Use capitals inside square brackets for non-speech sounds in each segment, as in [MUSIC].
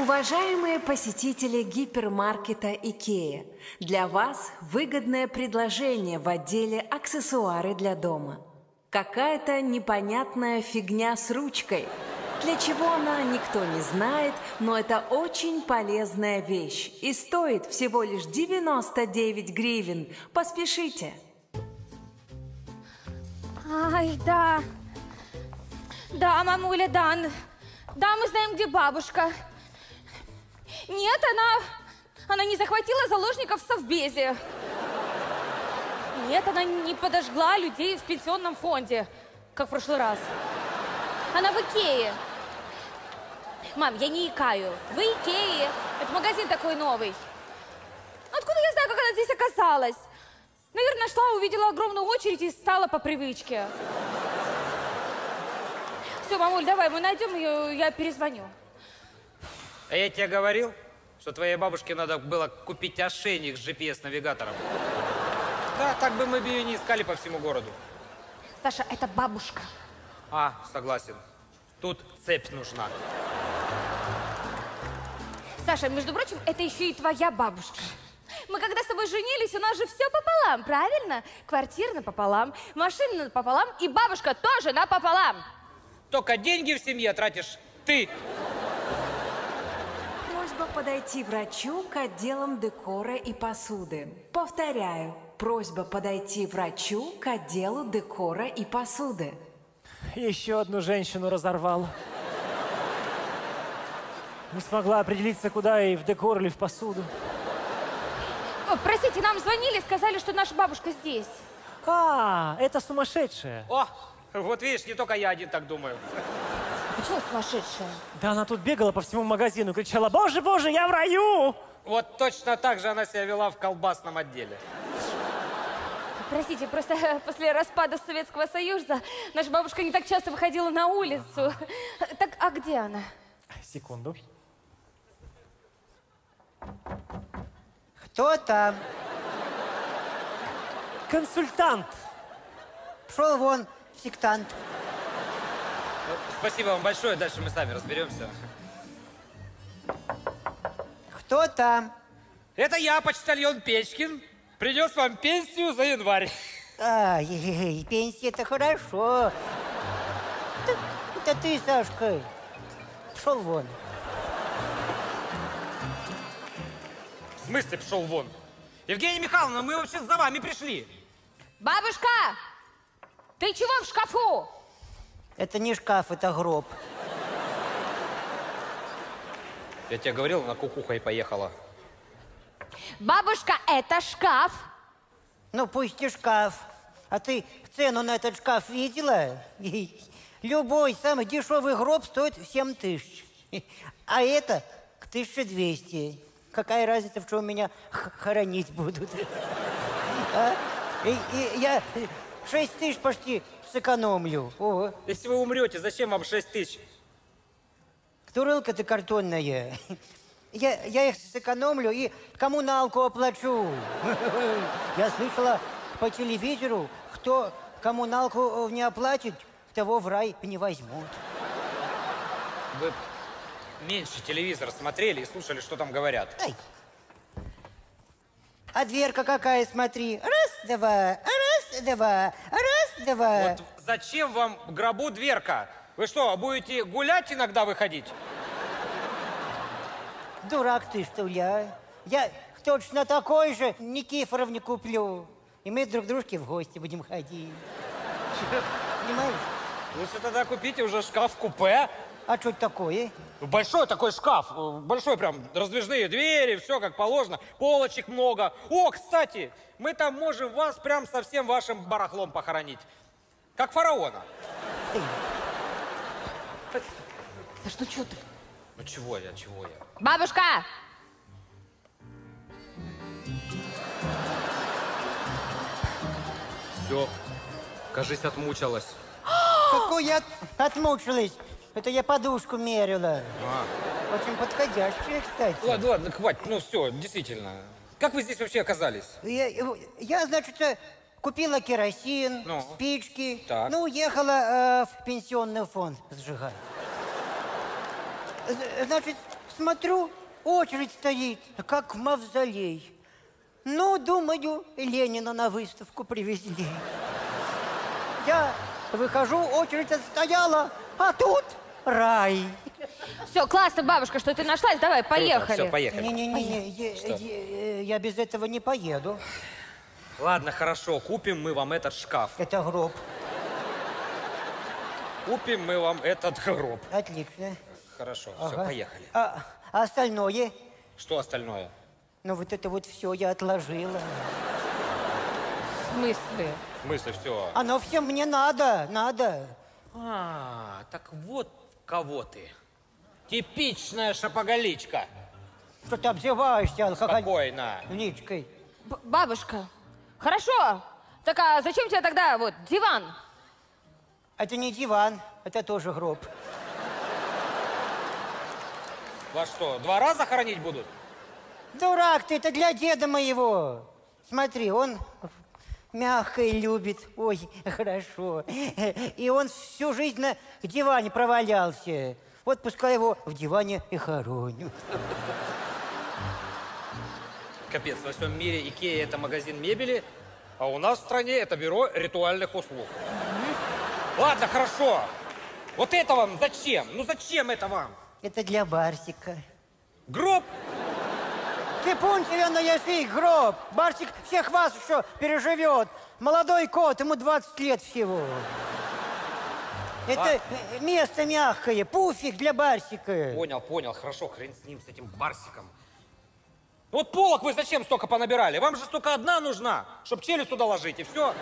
Уважаемые посетители гипермаркета Икея, для вас выгодное предложение в отделе «Аксессуары для дома». Какая-то непонятная фигня с ручкой. Для чего она, никто не знает, но это очень полезная вещь и стоит всего лишь 99 гривен. Поспешите! Ай, да. Да, мамуля, да. Да, мы знаем, где бабушка. Нет, она... Она не захватила заложников в Совбезе. Нет, она не подожгла людей в пенсионном фонде, как в прошлый раз. Она в Икее. Мам, я не икаю. В Икее. Это магазин такой новый. Откуда я знаю, как она здесь оказалась? Наверное, шла, увидела огромную очередь и стала по привычке. Все, мамуль, давай, мы найдем ее, я перезвоню. А я тебе говорил, что твоей бабушке надо было купить ошейник с GPS-навигатором. Да, так бы мы бы ее не искали по всему городу. Саша, это бабушка. А, согласен. Тут цепь нужна. Саша, между прочим, это еще и твоя бабушка. Мы когда с тобой женились, у нас же все пополам, правильно? Квартира напополам, машина напополам и бабушка тоже напополам. Только деньги в семье тратишь ты. Просьба подойти врачу к отделам декора и посуды. Повторяю, просьба подойти врачу к отделу декора и посуды. Еще одну женщину разорвал. Не смогла определиться, куда и в декор или в посуду. О, простите, нам звонили, сказали, что наша бабушка здесь. А, это сумасшедшая. О, вот видишь, не только я один так думаю. Почему сумасшедшая? Да она тут бегала по всему магазину, кричала, боже, боже, я в раю! Вот точно так же она себя вела в колбасном отделе. Простите, просто [LAUGHS] после распада Советского Союза наша бабушка не так часто выходила на улицу. Так, а где она? Секунду. Кто там? Консультант. Пшел вон, сектант. Ну, Спасибо вам большое, дальше мы сами разберемся. Кто там? Это я, почтальон Печкин. Принес вам пенсию за январь. А, пенсия это хорошо. Это, это ты, Сашка. Пшел вон. В смысле пошел вон? Евгения Михайловна, мы вообще за вами пришли. Бабушка! Ты чего в шкафу? Это не шкаф, это гроб. Я тебе говорил, на кукуха и поехала. Бабушка, это шкаф. Ну, пусть и шкаф. А ты цену на этот шкаф видела? Любой самый дешевый гроб стоит 7 тысяч. А это к 1200. Какая разница, в чем меня хоронить будут? А? И, и я 6 тысяч почти сэкономлю. О, Если вы умрете, зачем вам 6 тысяч? турелка ты картонная. Я, я их сэкономлю и коммуналку оплачу. Я слышала по телевизору, кто коммуналку не оплатит, того в рай не возьмут. Вы меньше телевизор смотрели и слушали, что там говорят. Ай. А дверка какая, смотри. Раз, два, раз, два, раз, два. Вот зачем вам в гробу дверка? Вы что, будете гулять иногда выходить? Дурак ты, что ли, а? Я точно такой же Никифоровне куплю. И мы друг дружке в гости будем ходить. [LAUGHS] Понимаешь? Лучше тогда купите уже шкаф-купе. А что это такое? Большой такой шкаф, э, большой прям, раздвижные двери, все как положено, полочек много. О, кстати, мы там можем вас прям со всем вашим барахлом похоронить. Как фараона. Саш, ну что ты? Ну чего я, чего я? Бабушка! Все, кажись, отмучилась. [GASPS] Какой я отмучилась? Это я подушку мерила. А. Очень подходящая, кстати. Ладно, ладно, хватит, ну все, действительно. Как вы здесь вообще оказались? Я, я, значит, э, купила керосин, Ну? спички. Так. Ну, уехала э, в пенсионный фонд сжигать. Значит, смотрю, очередь стоит, как в мавзолей. Ну, думаю, Ленина на выставку привезли. Я выхожу, очередь отстояла, а тут рай. Все, классно, бабушка, что ты нашлась. Давай, поехали. Все, поехали. Не-не-не, я, я- я без этого не поеду. Ладно, хорошо, купим мы вам этот шкаф. Это гроб. Купим мы вам этот гроб. Отлично. Хорошо, все, Ага. поехали. А, а остальное? Что остальное? Ну, вот это вот все я отложила. В смысле? В смысле все? Оно всем мне надо, надо. А, так вот кого ты. Типичная шапоголичка. Что ты обзываешься Спокойно. алкоголичкой? Б- бабушка, хорошо. Так а зачем тебе тогда вот диван? Это не диван, это тоже гроб. Вас что, два раза хоронить будут? Дурак ты, это для деда моего. Смотри, он мягкое любит. Ой, хорошо. И он всю жизнь на диване провалялся. Вот пускай его в диване и хоронят. Капец, во всем мире Икея это магазин мебели, а у нас в стране это бюро ритуальных услуг. Ладно, хорошо. Вот это вам зачем? Ну зачем это вам? Это для Барсика. Гроб? Типун тебе на язык, гроб. Барсик всех вас еще переживет. Молодой кот, ему 20 лет всего. Это э, место мягкое, пуфик для Барсика. Понял, понял, хорошо, хрен с ним, с этим барсиком. Вот полок вы зачем столько понабирали? Вам же столько одна нужна, чтобы челюсть туда ложить, и все.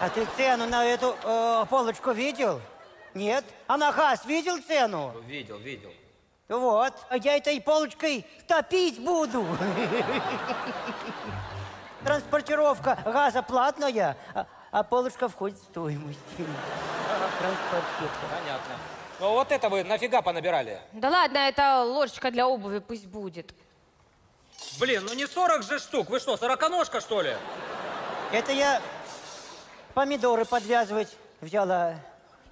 А ты цену на эту э, полочку видел? Нет? А на газ видел цену? Видел, видел. Вот. А я этой полочкой топить буду. Транспортировка газа платная, а, а полочка входит в стоимость. Транспортировка. Понятно. Ну вот это вы нафига понабирали? Да ладно, это ложечка для обуви пусть будет. Блин, ну не 40 же штук, вы что, сороконожка что ли? Это я помидоры подвязывать взяла.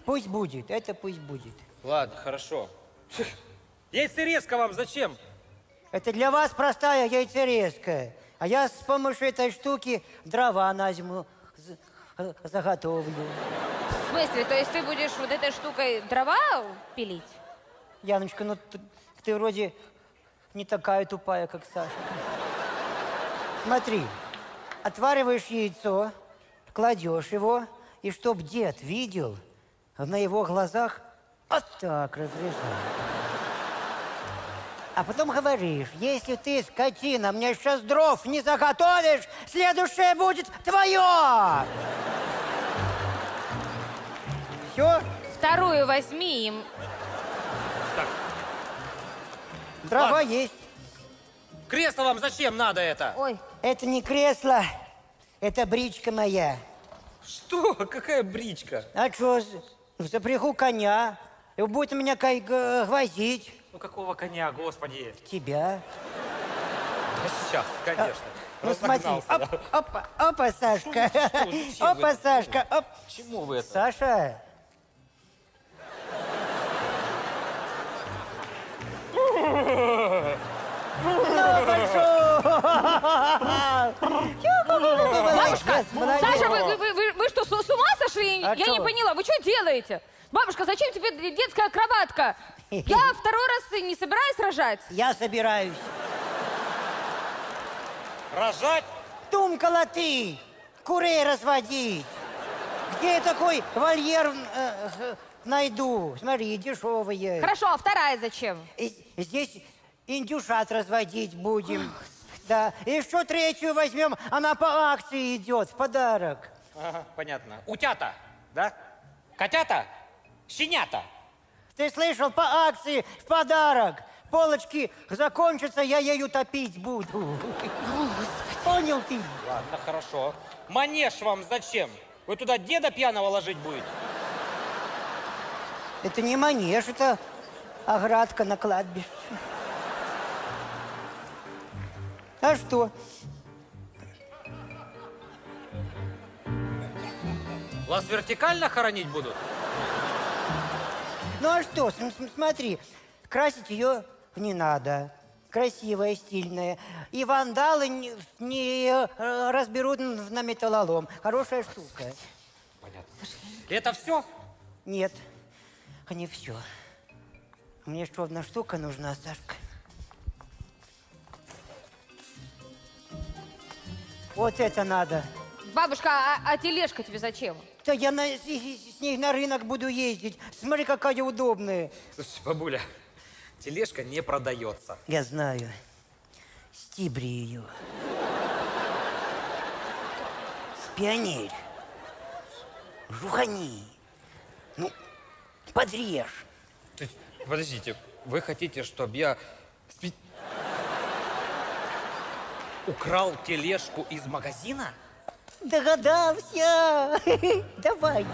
Пусть будет, это пусть будет. Ладно, хорошо. Яйцерезка вам зачем? Это для вас простая яйцерезка. А я с помощью этой штуки дрова на зиму з- э, заготовлю. В смысле, то есть ты будешь вот этой штукой дрова пилить? Яночка, ну ты, ты вроде не такая тупая, как Саша. Смотри, отвариваешь яйцо, кладешь его, и чтоб дед видел, на его глазах вот так разрезаешь. А потом говоришь, если ты, скотина, мне сейчас дров не заготовишь, следующее будет твое! Все, Вторую возьми им. дрова есть. Кресло вам зачем надо это? Ой, Это не кресло, это бричка моя. Что? Какая бричка? А что, запрягу коня, и будет меня кай- г- гвоздить Ну какого коня, господи? тебя. Сейчас, конечно. Ну смотри, Разогнался, оп, да. опа, опа, Сашка. что, зачем вы [LAUGHS] Опа, это Сашка, оп. Чему вы это? Саша. Ну, молодец. [LAUGHS] Саша, вы, вы- вы- вы- вы что, с, с ума сошли? А Я чё не вы? поняла, вы что делаете? Бабушка, зачем тебе детская кроватка? Я [LAUGHS] второй раз не собираюсь рожать. Я собираюсь. Рожать? Тумкала ты, курей разводить. Где я такой вольер э, э, найду? Смотри, дешевые. Хорошо, а вторая зачем? И Здесь индюшат разводить будем. Да. И еще третью возьмем, она по акции идет, в подарок. Ага, понятно. Утята, да? Котята? Щенята? Ты слышал, по акции, в подарок. Полочки закончатся, я ею топить буду. Понял ты? Ладно, хорошо. Манеж вам зачем? Вы туда деда пьяного ложить будете? Это не манеж, это оградка на кладбище. А что? Вас вертикально хоронить будут? Ну а что, см- см- смотри, Красить ее не надо. Красивая, стильная. И вандалы не, не, э, разберут на металлолом. Хорошая штука. Это все? Нет, не все. Мне еще одна штука нужна, Сашка. Вот это надо. Бабушка, а, а тележка тебе зачем? Да я на, с, с ней на рынок буду ездить. Смотри, какая удобная. Слушай, бабуля, тележка не продается. Я знаю. Стибри ее. Спионерь. Жухани. Ну, подрежь. Подождите, вы хотите, чтобы я спи- украл тележку из магазина? Догадался. [LAUGHS] Давай.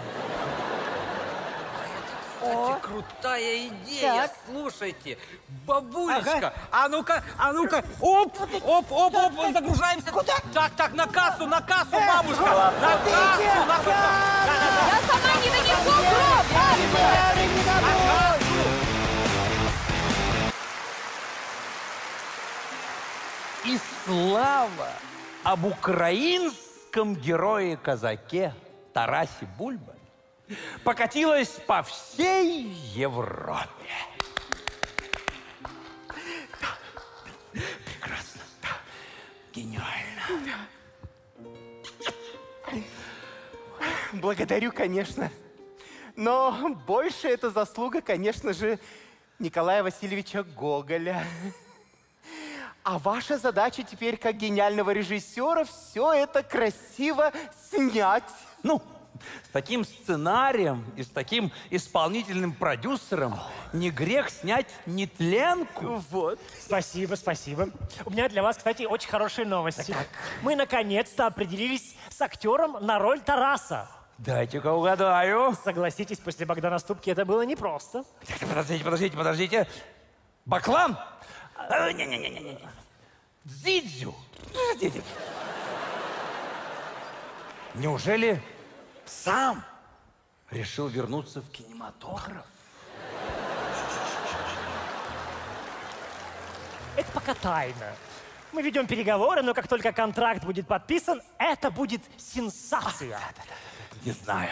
Кстати, крутая идея. Так. Слушайте, бабулечка, Ага. а ну-ка, а ну-ка, оп, оп, оп, оп, загружаемся. Куда? Так, так, на кассу, на кассу, бабушка, на кассу, на кассу. Я сама не донесу гроб, бабушка! И слава об украинском герое-казаке Тарасе Бульбе покатилась по всей Европе. Да, прекрасно, да, гениально. Благодарю, конечно. Но больше это заслуга, конечно же, Николая Васильевича Гоголя. А ваша задача теперь, как гениального режиссера, все это красиво снять. Ну, с таким сценарием и с таким исполнительным продюсером не грех снять нетленку. Вот. Спасибо, спасибо. У меня для вас, кстати, очень хорошие новости. Мы наконец-то определились с актером на роль Тараса. Дайте-ка угадаю. Согласитесь, после Богдана Ступки это было непросто. Подождите, подождите, подождите. Баклан? А, Не-не-не-не. Дзидзю. Подождите. Неужели сам решил вернуться в кинематограф? Это пока тайна. Мы ведем переговоры, но как только контракт будет подписан, это будет сенсация. Не знаю.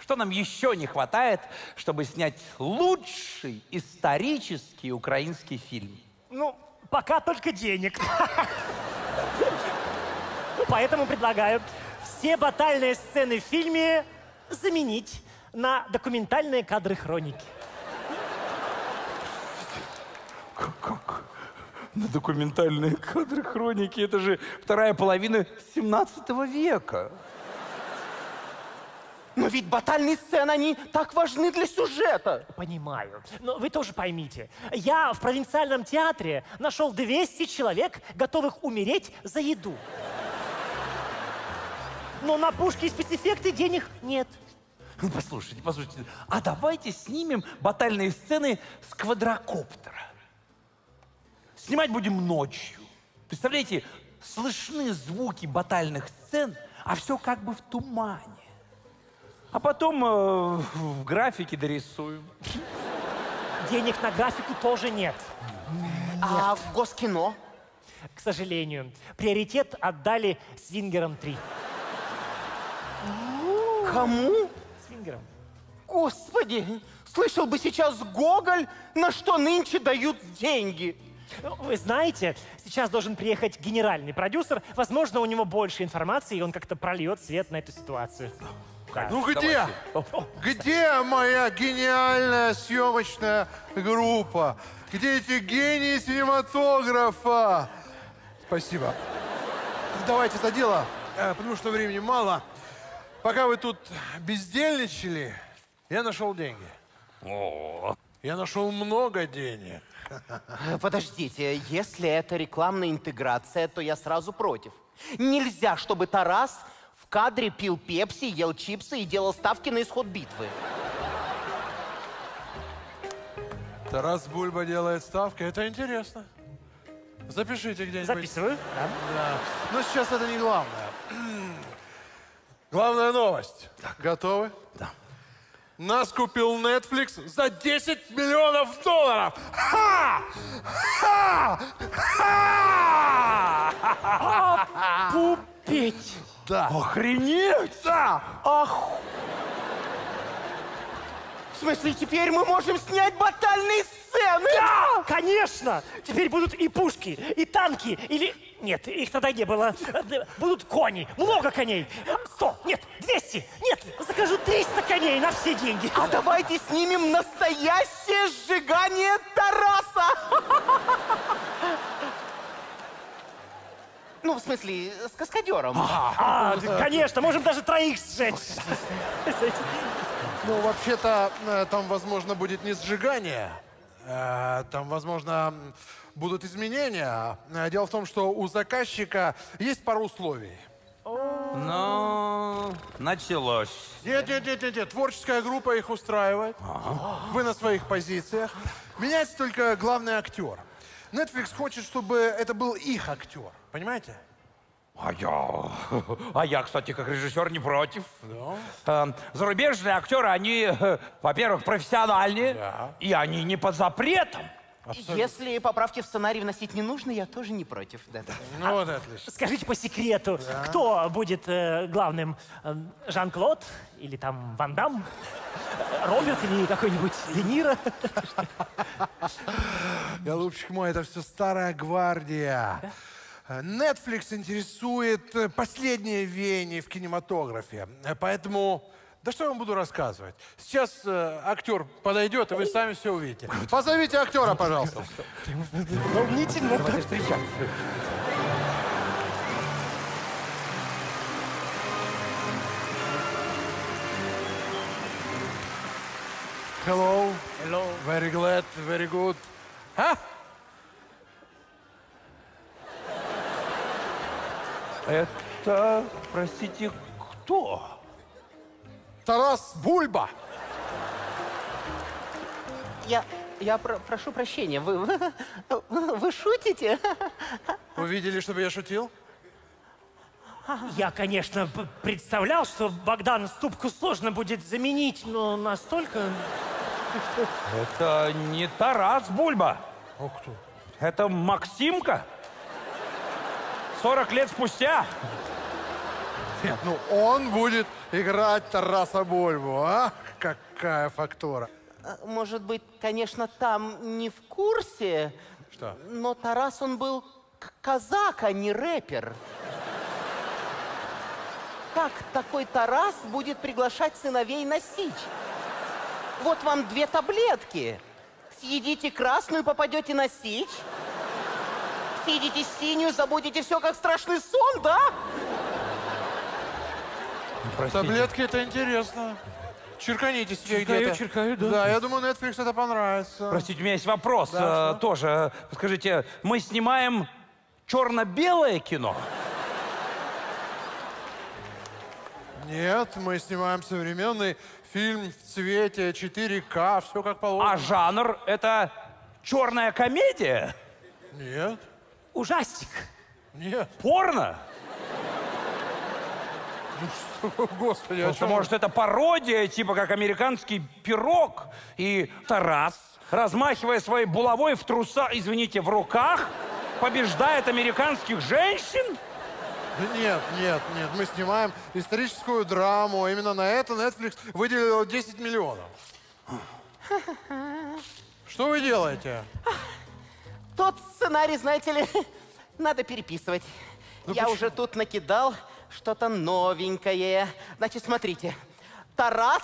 Что нам еще не хватает, чтобы снять лучший исторический украинский фильм? Ну, пока только денег. Поэтому предлагаю все батальные сцены в фильме заменить на документальные кадры хроники. Как? На документальные кадры хроники. Это же вторая половина 17 века. Но ведь батальные сцены, они так важны для сюжета. Понимаю. Но вы тоже поймите. Я в провинциальном театре нашел 200 человек, готовых умереть за еду. Но на пушки и спецэффекты денег нет. Ну, Послушайте, послушайте. А давайте снимем батальные сцены с квадрокоптера. Снимать будем ночью. Представляете, слышны звуки батальных сцен, а все как бы в тумане. А потом э, в графике дорисуем. Денег на графику тоже нет. А Госкино? К сожалению. Приоритет отдали Свингерам 3. Кому? Свингерам. Господи, слышал бы сейчас Гоголь, на что нынче дают деньги. Ну, Вы знаете, сейчас должен приехать генеральный продюсер. Возможно, у него больше информации, и он как-то прольет свет на эту ситуацию. Да. Ну где? Где моя гениальная съемочная группа? Где эти гении синематографа? Спасибо. Давайте за дело, э, потому что времени мало. Пока вы тут бездельничали, я нашел деньги. Я нашел много денег. [LAUGHS] Подождите, если это рекламная интеграция, то я сразу против. Нельзя, чтобы Тарас кадре пил пепси, ел чипсы и делал ставки на исход битвы. Тарас Бульба делает ставки, это интересно. Запишите где-нибудь. Записываю. Да. Да. Но сейчас это не главное. [CLEARS THROAT] Главная новость. Готовы? Да. Нас купил Netflix за 10 миллионов долларов! Ха! Ха! Ха! Пупеть! Да. Охренеть! Да! Ах! В смысле, теперь мы можем снять батальные сцены? Да! Конечно! Теперь будут и пушки, и танки, или... Нет, их тогда не было. Будут кони, много коней. Сто, нет, двести, нет, закажу 300 коней на все деньги. А давайте снимем настоящее сжигание Тараса! Ну, в смысле, с каскадером. А, конечно, можем даже троих сжечь. Ну, вообще-то, э, там, возможно, будет не сжигание. Э, Там, возможно, будут изменения. Э, Дело в том, что у заказчика есть пару условий. Ну, началось. Нет, нет, нет, нет, нет. Творческая группа их устраивает. Вы на своих позициях. Меняется только главный актер. Netflix хочет, чтобы это был их актер. Понимаете? А я, [LAUGHS] а я, кстати, как режиссер не против. Эм, зарубежные актеры, они, э, во-первых, профессиональные, и они не под запретом. Если поправки в сценарий вносить не нужно, я тоже не против. Да, да. Ну вот отлично. Скажите по секрету, кто будет э, главным? Э, Жан-Клод или там Ван Дам? Роберт или какой-нибудь Де Ниро? Голубчик мой, это все старая гвардия. Э, Netflix интересует э, последние веяния в кинематографе. Э, Поэтому, да что я вам буду рассказывать? Сейчас э, актер подойдет, и вы сами все увидите. Позовите актера, пожалуйста. Волнительно. Hello. Hello. Very glad, very good. А? Это, простите, кто? Тарас Бульба. Я, я про- прошу прощения, вы, вы, вы шутите? Вы видели, чтобы я шутил? Я, конечно, представлял, что Богдан Ступку сложно будет заменить, но настолько... Это не Тарас Бульба. Ох кто. Это Максимка. 40 лет спустя. Нет, ну он будет играть Тараса Бульбу. А? Какая фактура. Может быть, конечно, там не в курсе, Что? но Тарас, он был казак, а не рэпер. Как такой Тарас будет приглашать сыновей на сич? Вот вам две таблетки. Съедите красную, попадете на сич. Съедите синюю, забудете все как страшный сон, да? Простите. Таблетки это интересно. Черканите себе Черкаю, где-то. черкаю, да. Да, я думаю, Netflix это понравится. Простите, у меня есть вопрос Да, э, тоже. Скажите, мы снимаем черно-белое кино? Нет, мы снимаем современный фильм в цвете 4К, все как положено. А жанр — это черная комедия? Нет, Ужастик. нет. Порно? Господи, о Просто, чем вы? может, это пародия, типа как американский пирог. И Тарас, размахивая своей булавой в труса, извините, в руках, побеждает американских женщин? Да нет, нет, нет. Мы снимаем историческую драму. Именно на это Netflix выделил 10 миллионов. Что вы делаете? Тот сценарий, знаете ли, [LAUGHS] надо переписывать. Я уже тут накидал что-то новенькое. Значит, смотрите. Тарас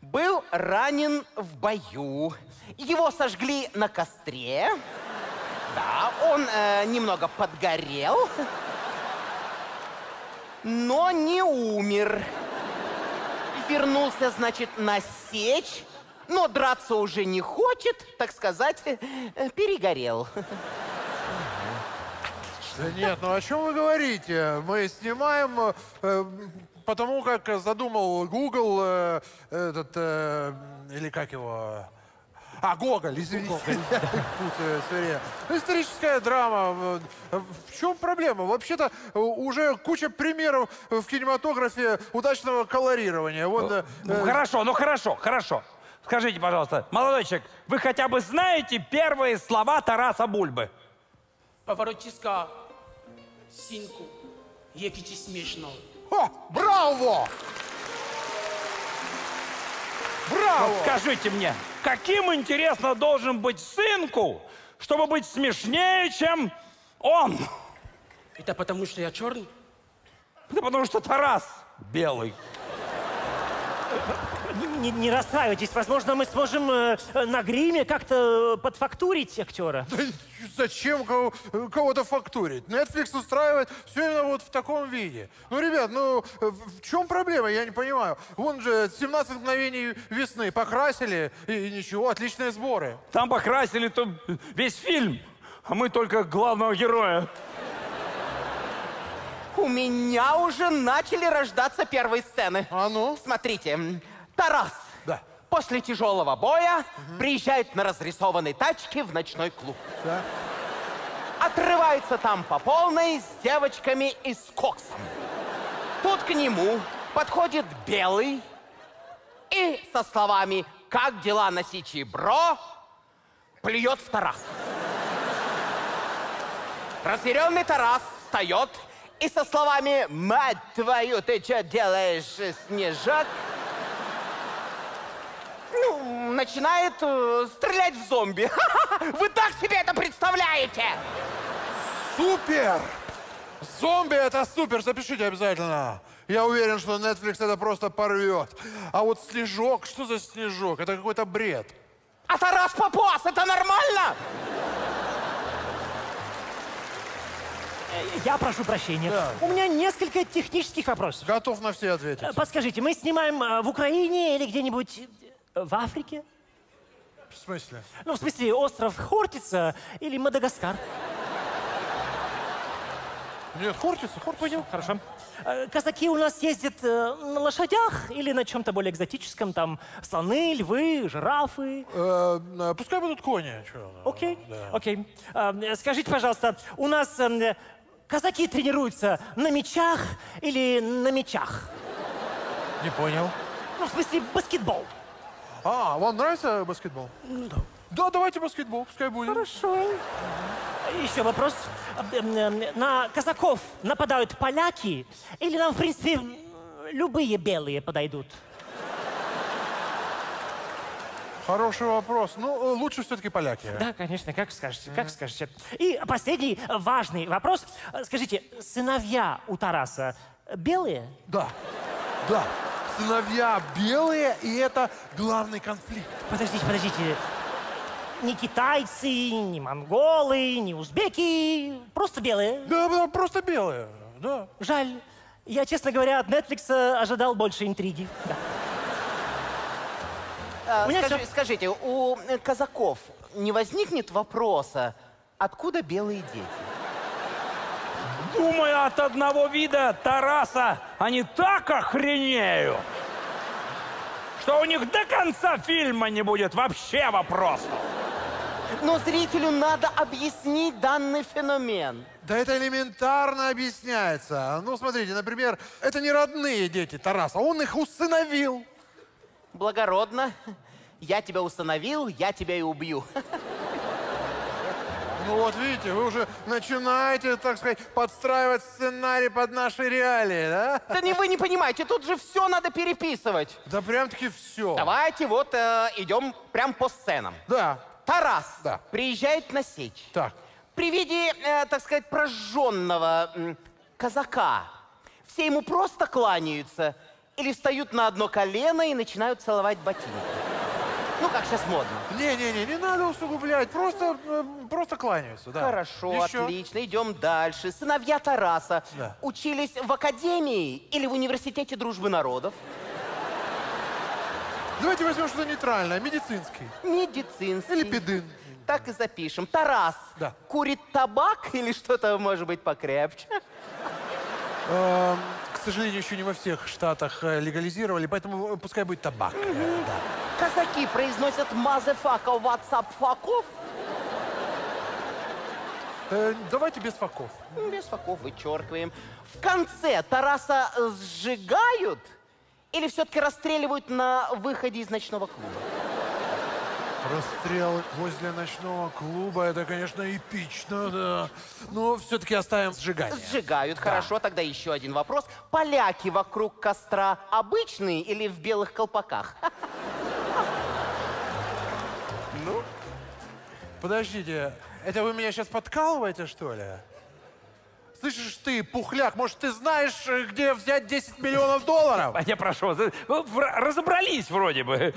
был ранен в бою. Его сожгли на костре. Да, он э, немного подгорел, но не умер. Вернулся, значит, на сечь, но драться уже не хочет, так сказать, э, перегорел. Да нет, ну о чем вы говорите? Мы снимаем э, потому, как задумал Google, э, этот, э, или как его... А, Гоголь, извините. [LAUGHS] Время. Ну, Историческая драма. В чем проблема? Вообще-то э, уже куча примеров в кинематографе удачного колорирования. Вот, э, Ну, э, хорошо, ну хорошо, хорошо. Скажите, пожалуйста, молодой человек, вы хотя бы знаете первые слова Тараса Бульбы? Поворотиска, синку, якичи смешно. О, браво! Браво! Вот скажите мне, каким, интересно, должен быть сынку, чтобы быть смешнее, чем он? Это потому, что я черный? Да потому что Тарас белый. Не, не расстраивайтесь, возможно, мы сможем э, на гриме как-то подфактурить актера. Да Зачем кого- кого-то фактурить? Netflix устраивает все именно вот в таком виде. Ну, ребят, ну э, в чем проблема? Я не понимаю. Вон же 17 мгновений весны покрасили, и, и ничего, отличные сборы. Там покрасили то весь фильм, а мы только главного героя. У меня уже начали рождаться первые сцены. А ну? Смотрите, м, Тарас Да. после тяжелого боя приезжает на разрисованной тачке в ночной клуб. Да. Отрывается там по полной с девочками и с коксом. Тут к нему подходит белый и со словами «Как дела, носичий бро?» плюет в Тарас. Разъяренный Тарас встает и со словами «Мать твою, ты что делаешь, снежок?» Ну, начинает э, стрелять в зомби. [LAUGHS] Вы так себе это представляете? Супер! Зомби это супер, запишите обязательно. Я уверен, что Netflix это просто порвет. А вот снежок, что за снежок? Это какой-то бред. А Тарас попас, это нормально? Э, Я прошу прощения. У меня несколько технических вопросов. Готов на все ответить. Э, Подскажите, мы снимаем э, в Украине или где-нибудь в Африке? В смысле? Ну, в смысле, остров Хортица или Мадагаскар? Нет, Хортица, Хортица. Понял, хорошо. Э, Казаки у нас ездят э, на лошадях или на чем-то более экзотическом, там слоны, львы, жирафы. Э, э, пускай будут кони. чё, ну, Окей, да. окей. Э, Скажите, пожалуйста, у нас э, казаки тренируются на мечах или на мечах? Не понял. Ну, в смысле, баскетбол. А, вам нравится баскетбол? Ну да. Да, давайте баскетбол, пускай будет. Хорошо. Еще вопрос. На казаков нападают поляки или нам, в принципе, любые белые подойдут? Хороший вопрос. Ну, лучше все-таки поляки. Да, конечно, как скажете, как скажете. И последний важный вопрос. Скажите, сыновья у Тараса белые? Да, да. Сыновья белые, и это главный конфликт. Подождите, подождите. Не китайцы, не монголы, не узбеки, просто белые. Да, да, просто белые, да. Жаль. Я, честно говоря, от Netflix ожидал больше интриги. Да. А, У меня скажи-. Скажите, у казаков не возникнет вопроса, откуда белые дети? Думаю, от одного вида Тараса они так охренеют, что у них до конца фильма не будет вообще вопросов. Но зрителю надо объяснить данный феномен. Да это элементарно объясняется. Ну, смотрите, например, это не родные дети Тараса, он их усыновил. Благородно. Я тебя установил, я тебя и убью. Ну вот видите, вы уже начинаете, так сказать, подстраивать сценарий под наши реалии, да? Да не вы не понимаете, тут же все надо переписывать. Да прям-таки все. Давайте вот э, идем прям по сценам. Да, Тарас Да. приезжает на сечь. так. При виде, э, так сказать, прожженного м, казака все ему просто кланяются или встают на одно колено и начинают целовать ботинки. Ну, как сейчас модно. Не-не-не, не надо усугублять, просто, э, просто кланяются, да. Хорошо, Еще. отлично, идем дальше. Сыновья Тараса Да. учились в академии или в университете дружбы народов? Давайте возьмем что-то нейтральное, медицинский. Медицинский. Или педын. Так и запишем. Тарас Да. курит табак или что-то, может быть, покрепче? Эм, к сожалению, еще не во всех штатах э, легализировали, поэтому э, пускай будет табак. Э, да. казаки произносят мазефака ватсап-факов? Э, давайте без факов. Без факов вычеркиваем. В конце Тараса сжигают или все-таки расстреливают на выходе из ночного клуба? Расстрел возле ночного клуба, это, конечно, эпично, да. Но все-таки оставим сжигание. Сжигают, хорошо. Тогда еще один вопрос. Поляки вокруг костра обычные или в белых колпаках? [LAUGHS] Ну, Подождите, это вы меня сейчас подкалываете, что ли? Слышишь ты, пухляк, может, ты знаешь, где взять 10 миллионов долларов? [LAUGHS] А я прошу, разобрались вроде бы.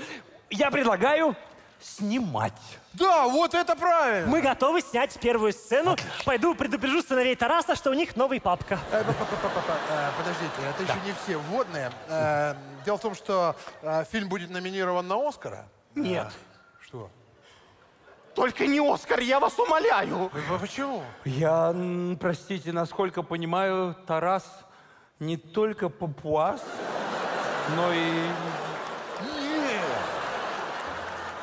Я предлагаю снимать. Да, вот это правильно. Мы готовы снять первую сцену. Пойду предупрежу сыновей Тараса, что у них новый папка. Э, п- п- п- п- п- э, Подождите, это еще не все вводные. Э, Дело в том, что э, фильм будет номинирован на Оскара. Нет. Что? только не Оскар, я вас умоляю. Почему? Я, простите, насколько понимаю, Тарас не только папуас, но и...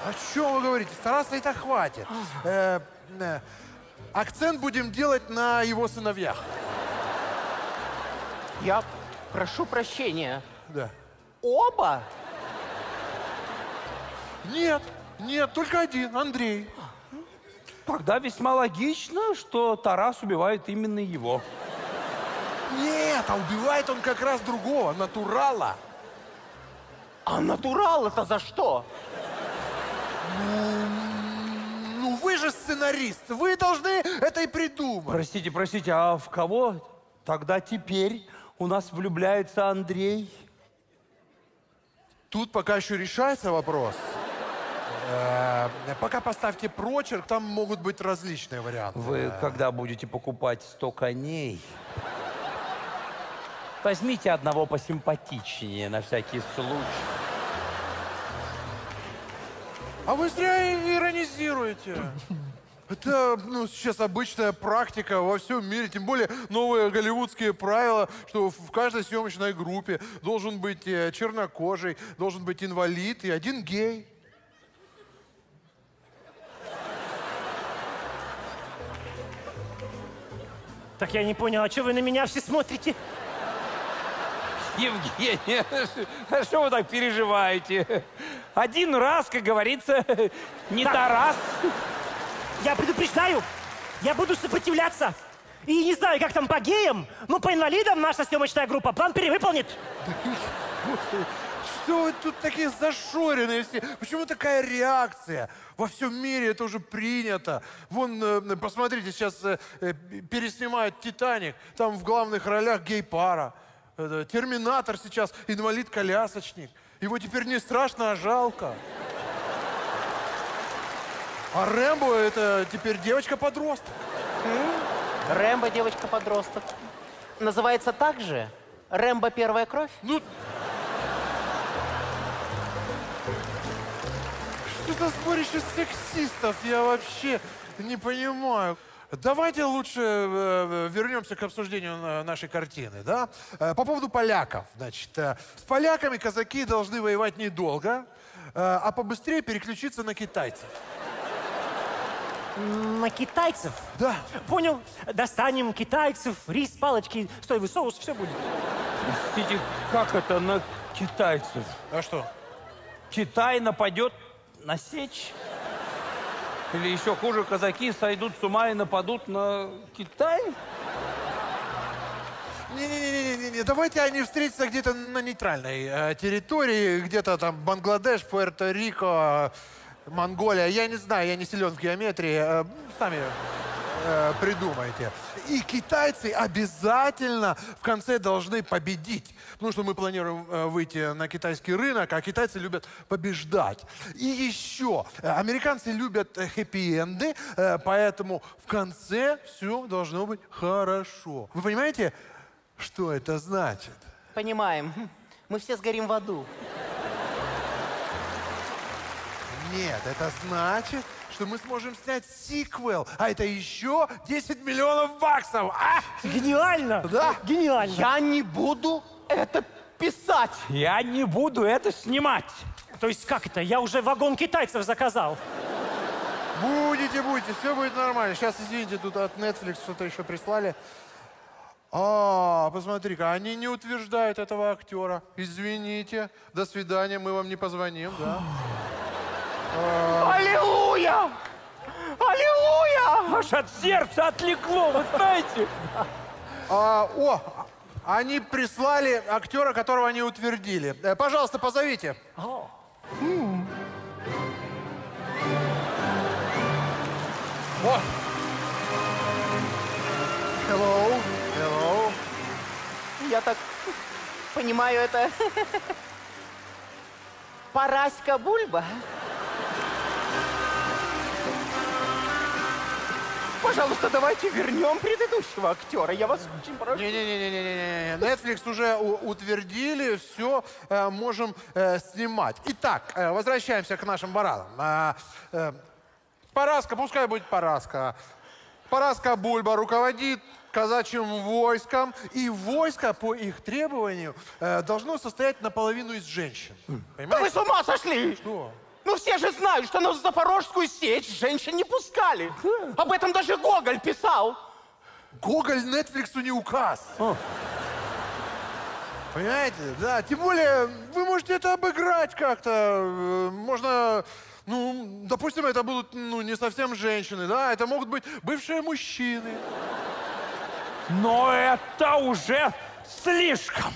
О чем вы говорите? Стараться и так хватит. Э, э, Акцент будем делать на его сыновьях. Я прошу прощения. Да. Оба? Нет, нет, только один, Андрей. Тогда весьма логично, что Тарас убивает именно его. Нет, а убивает он как раз другого, натурала. А натурал это за что? Ну вы же сценарист, вы должны это и придумать. Простите, простите, а в кого тогда теперь у нас влюбляется Андрей? Тут пока еще решается вопрос. Э, Пока поставьте прочерк, там могут быть различные варианты. Вы когда будете покупать 100 коней, возьмите одного посимпатичнее на всякий случай. А вы зря иронизируете. Это ну, сейчас обычная практика во всем мире, тем более новые голливудские правила, что в каждой съемочной группе должен быть э, чернокожий, должен быть инвалид и один гей. Так я не понял, а что вы на меня все смотрите? Евгения, а что вы так переживаете? Один раз, как говорится, не Тарас. Я предупреждаю, я буду сопротивляться. И не знаю, как там по геям, но по инвалидам наша съемочная группа план перевыполнит. Что вы тут такие зашоренные все? Почему такая реакция? Во всем мире это уже принято. Вон, э, посмотрите, сейчас э, э, переснимают «Титаник». Там в главных ролях гей-пара. Это Терминатор сейчас, инвалид-колясочник. Его теперь не страшно, а жалко. А Рэмбо это теперь девочка-подросток. Рэмбо, девочка-подросток. Называется так же? Рэмбо первая кровь? Ну, что за сборище сексистов? Я вообще не понимаю. Давайте лучше э, вернемся к обсуждению на- нашей картины, да? Э, По поводу поляков, значит, э, с поляками казаки должны воевать недолго, э, а побыстрее переключиться на китайцев. На китайцев? Да. Понял. Достанем китайцев, рис, палочки, соевый соус, все будет. Простите, как это на китайцев? А что? Китай нападет на сечь? Или еще хуже, казаки сойдут с ума и нападут на Китай? Не-не-не, давайте они встретятся где-то на нейтральной э, территории, где-то там Бангладеш, Пуэрто-Рико, Монголия. Я не знаю, я не силен в геометрии. э, сами э, придумайте. И китайцы обязательно в конце должны победить. Потому что мы планируем э, выйти на китайский рынок, а китайцы любят побеждать. И еще, э, американцы любят хэппи-энды, э, поэтому в конце все должно быть хорошо. Вы понимаете, что это значит? Понимаем. Мы все сгорим в аду. Нет, это значит, что мы сможем снять сиквел, а это еще 10 миллионов баксов. А! Гениально! Да. Гениально! Я не буду это писать. Я не буду это снимать. То есть как это? Я уже вагон китайцев заказал. Будете, будете, все будет нормально. Сейчас, извините, тут от Netflix что-то еще прислали. А, посмотри-ка, они не утверждают этого актера. Извините. До свидания, мы вам не позвоним, да? Аллилуйя! Аллилуйя! Аж от сердца отлегло, вы знаете? А, о, они прислали актера, которого они утвердили. Э, Пожалуйста, позовите. О. Hello. Hello. Я так понимаю, это [LAUGHS] Параська Бульба. Пожалуйста, давайте вернем предыдущего актера. Я вас очень прошу. Не-не-не-не-не-не. Netflix уже утвердили, все, э, можем э, снимать. Итак, э, возвращаемся к нашим баранам. А, э, Параска, пускай будет Параска. Параска Бульба руководит казачьим войском, и войско по их требованию э, должно состоять наполовину из женщин. Да вы Понимаете? с ума сошли! Что? Ну все же знают, что на Запорожскую сечь женщин не пускали. Об этом даже Гоголь писал. Гоголь Нетфликсу не указ. Понимаете? Да, тем более вы можете это обыграть как-то. Э, Можно, ну, допустим, это будут, ну, не совсем женщины, да, это могут быть бывшие мужчины. Но это уже слишком.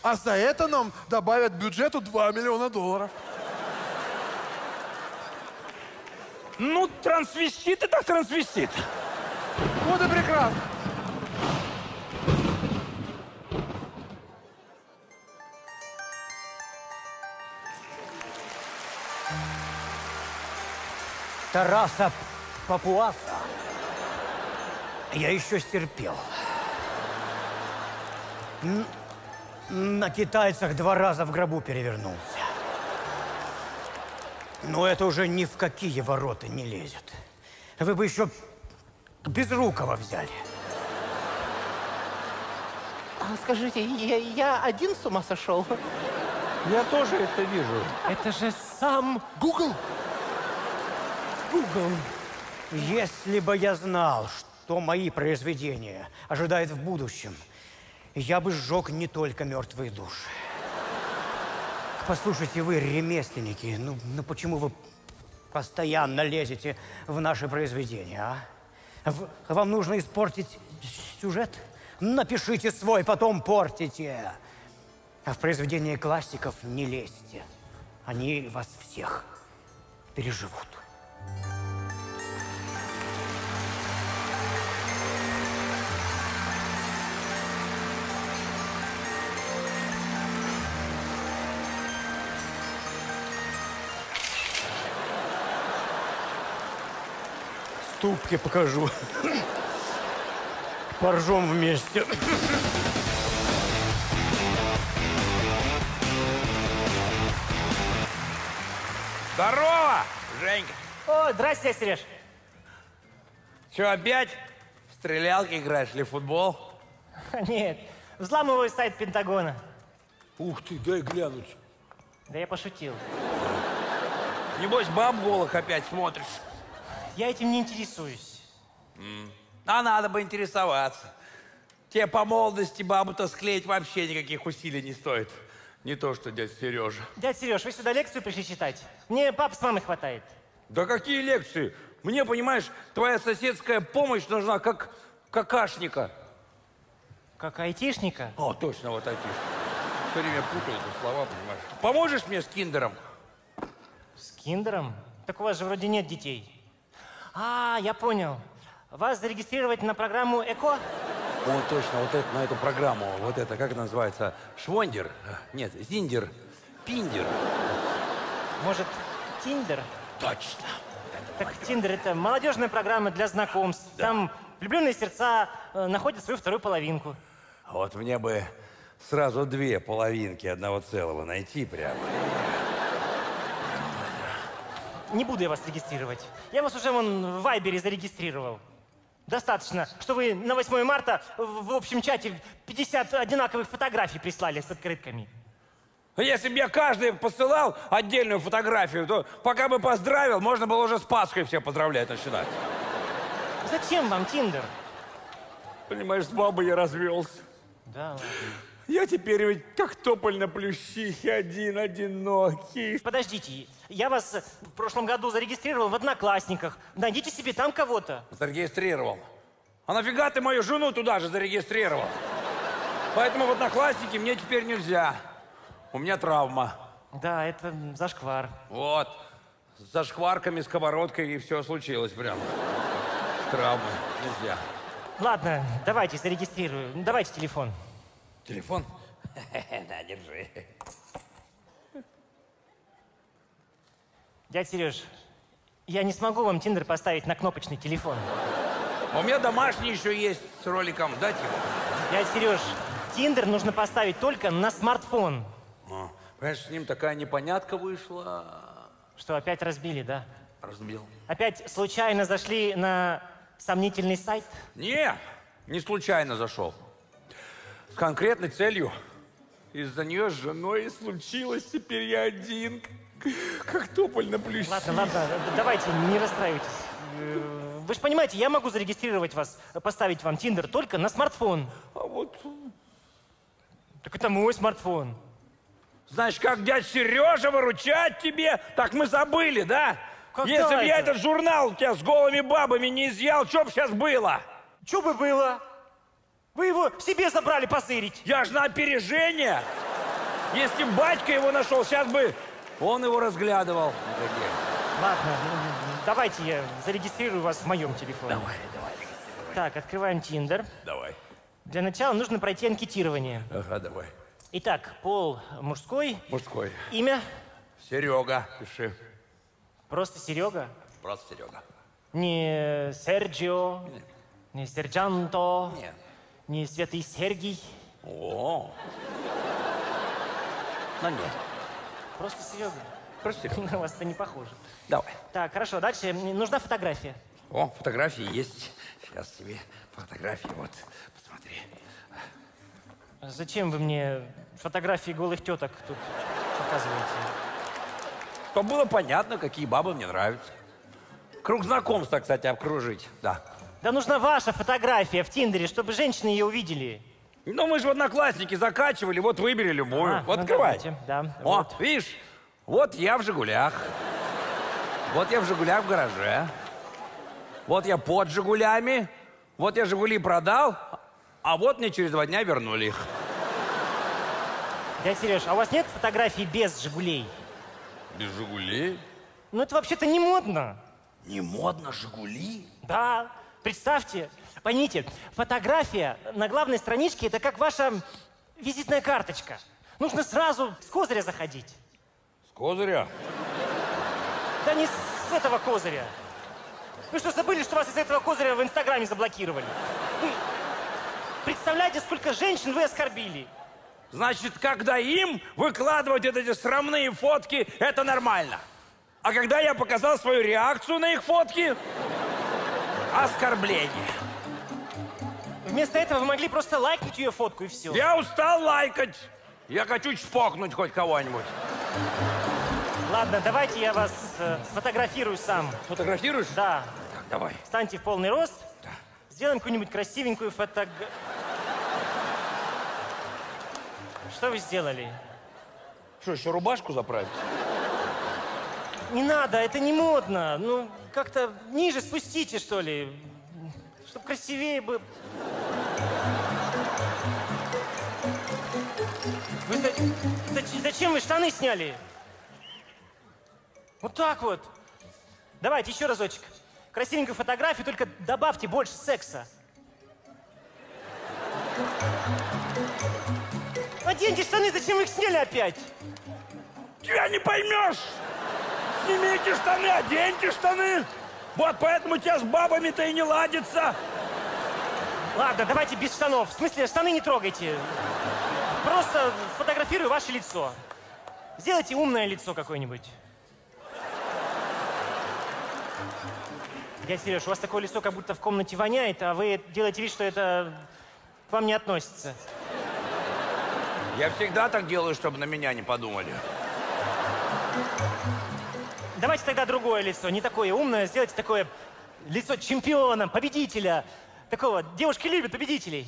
А за это нам добавят бюджету 2 миллиона долларов. Ну, трансвестит это трансвестит. Вот и прекрасно. Тараса Папуаса я еще стерпел. На китайцах два раза в гробу перевернулся. Но это уже ни в какие ворота не лезет. Вы бы еще Безрукова взяли. А скажите, я, я один с ума сошел? Я тоже это вижу. Это же сам Google? Google. Если бы я знал, что мои произведения ожидают в будущем, я бы сжег не только мертвые души. Послушайте, вы ремесленники, ну, ну почему вы постоянно лезете в наши произведения, а? Вам нужно испортить сюжет? Напишите свой, потом портите. А в произведения классиков не лезьте. Они вас всех переживут. Ступки покажу. Поржем вместе. Здорово, Женька. О, здрасте, Сереж. Че, опять в стрелялки играешь или в футбол? [LAUGHS] Нет, взламываю сайт Пентагона. Ух ты, дай глянуть. Да я пошутил. Небось, баб голых опять смотришь. Я этим не интересуюсь. А надо бы интересоваться. Тебе по молодости бабу-то склеить вообще никаких усилий не стоит. Не то, что дядя Сережа. Дядь Сереж, вы сюда лекцию пришли читать? Мне пап с мамой хватает. Да какие лекции? Мне, понимаешь, твоя соседская помощь нужна как какашника. Как айтишника? О, точно, вот таких. Все время путаю эти слова, понимаешь. Поможешь мне с киндером? С киндером? Так у вас же вроде нет детей. А, я понял. Вас зарегистрировать на программу ЭКО? О, точно, вот это, на эту программу, вот это, как это называется? Швондер? Нет, Зиндер, Пиндер. Может, Тиндер? Точно. Так Тиндер это молодежная программа для знакомств. Там влюбленные сердца э, находят свою вторую половинку. Вот мне бы сразу две половинки одного целого найти прямо. Не буду я вас регистрировать. Я вас уже вон в Вайбере зарегистрировал. Достаточно, что вы на 8 марта в общем чате 50 одинаковых фотографий прислали с открытками. Если бы я каждый посылал отдельную фотографию, то пока бы поздравил, можно было уже с Пасхой всех поздравлять начинать. Зачем вам Тиндер? Понимаешь, с бабой я развелся. Да, ладно. Я теперь ведь как тополь на плющихе, один, одинокий. Подождите, я вас э, в прошлом году зарегистрировал в Одноклассниках. Найдите себе там кого-то. Зарегистрировал. А нафига ты мою жену туда же зарегистрировал? Поэтому в Одноклассники мне теперь нельзя. У меня травма. Да, это зашквар. Вот. За шкварками, сковородкой и все случилось прям. Травма. Нельзя. Ладно, давайте зарегистрирую. Давайте телефон. Телефон? [LAUGHS] Да, держи. Дядь Сереж, я не смогу вам Тиндер поставить на кнопочный телефон. А у меня домашний еще есть с роликом. Дать его? Дядь Сереж, Тиндер нужно поставить только на смартфон. А, Понимаешь, с ним такая непонятка вышла. Что, опять разбили, да? Разбил. Опять случайно зашли на сомнительный сайт? Не, не случайно зашел. Конкретной целью. Из-за нее с женой и случилось. Теперь я один. Как тополь на плюсе. Ладно, ладно, давайте, не расстраивайтесь. Э, Вы же понимаете, я могу зарегистрировать вас, поставить вам Тиндер только на смартфон. А вот, Так это мой смартфон. знаешь, как дядь Сережа выручать тебе, так мы забыли, да? Когда Если бы я это? этот журнал у тебя с голыми бабами не изъял, что бы сейчас было? Что бы было? Вы его себе забрали позырить. Я ж на опережение. Если батька его нашел, сейчас бы он его разглядывал. Ладно, ну, давайте я зарегистрирую вас в моем телефоне. Давай, давай, Так, открываем Тиндер. давай. Для начала нужно пройти анкетирование. Ага, давай. Итак, пол мужской, Мужской. имя Серега, пиши. просто Серега. Просто Серега. Не Серджио, не Серджанто, Нет. Не Святый Сергий. О. Ну нет. Просто Серега. Просто Серега. На вас это не похоже. Давай. Так, хорошо, дальше мне нужна фотография. О, фотографии есть. Сейчас тебе фотографии. Вот, посмотри. Зачем вы мне фотографии голых теток тут показываете? Чтобы было понятно, какие бабы мне нравятся. Круг знакомства, кстати, обкружить. Да. Да нужна ваша фотография в Тиндере, чтобы женщины ее увидели. Ну, мы же в одноклассники закачивали, вот выбери любую. А, вот ну открывай. давайте, да, О, вот. видишь, вот я в «Жигулях». Вот я в «Жигулях» в гараже. Вот я под «Жигулями». Вот я «Жигули» продал, а вот мне через два дня вернули их. Дядя Сереж, а у вас нет фотографий без «Жигулей»? Без «Жигулей»? Ну это вообще-то не модно. Не модно «Жигули»? Да, представьте, поймите, фотография на главной страничке это как ваша визитная карточка. Нужно сразу с козыря заходить. С козыря? Да не с этого козыря. Вы что, забыли, что вас из этого козыря в Инстаграме заблокировали? Вы представляете, сколько женщин вы оскорбили? Значит, когда им выкладывать вот эти срамные фотки, это нормально. А когда я показал свою реакцию на их фотки, оскорбление. Вместо этого вы могли просто лайкнуть ее фотку и все. Я устал лайкать. Я хочу чпокнуть хоть кого-нибудь. Ладно, давайте я вас э, сфотографирую сам. Фотографируешь? Да. Так, давай. Встаньте в полный рост. Сделаем какую-нибудь красивенькую фото... Что вы сделали? Что, еще рубашку заправить? Не надо, это не модно. Ну, как-то ниже спустите, что ли. Чтоб красивее бы. Вы за- зач- зачем вы штаны сняли? Вот так вот. Давайте еще разочек. Красивенькую фотографию, только добавьте больше секса. Оденьте штаны, зачем вы их сняли опять? Тебя не поймешь! Снимите штаны, оденьте штаны! Вот поэтому у тебя с бабами-то и не ладится. Ладно, давайте без штанов. В смысле, штаны не трогайте. Просто фотографирую ваше лицо. Сделайте умное лицо какое-нибудь. Дядя Сереж, у вас такое лицо, как будто в комнате воняет, а вы делаете вид, что это к вам не относится. Я всегда так делаю, чтобы на меня не подумали. Давайте тогда другое лицо, не такое умное, сделайте такое лицо чемпиона, победителя. Такого, девушки любят победителей.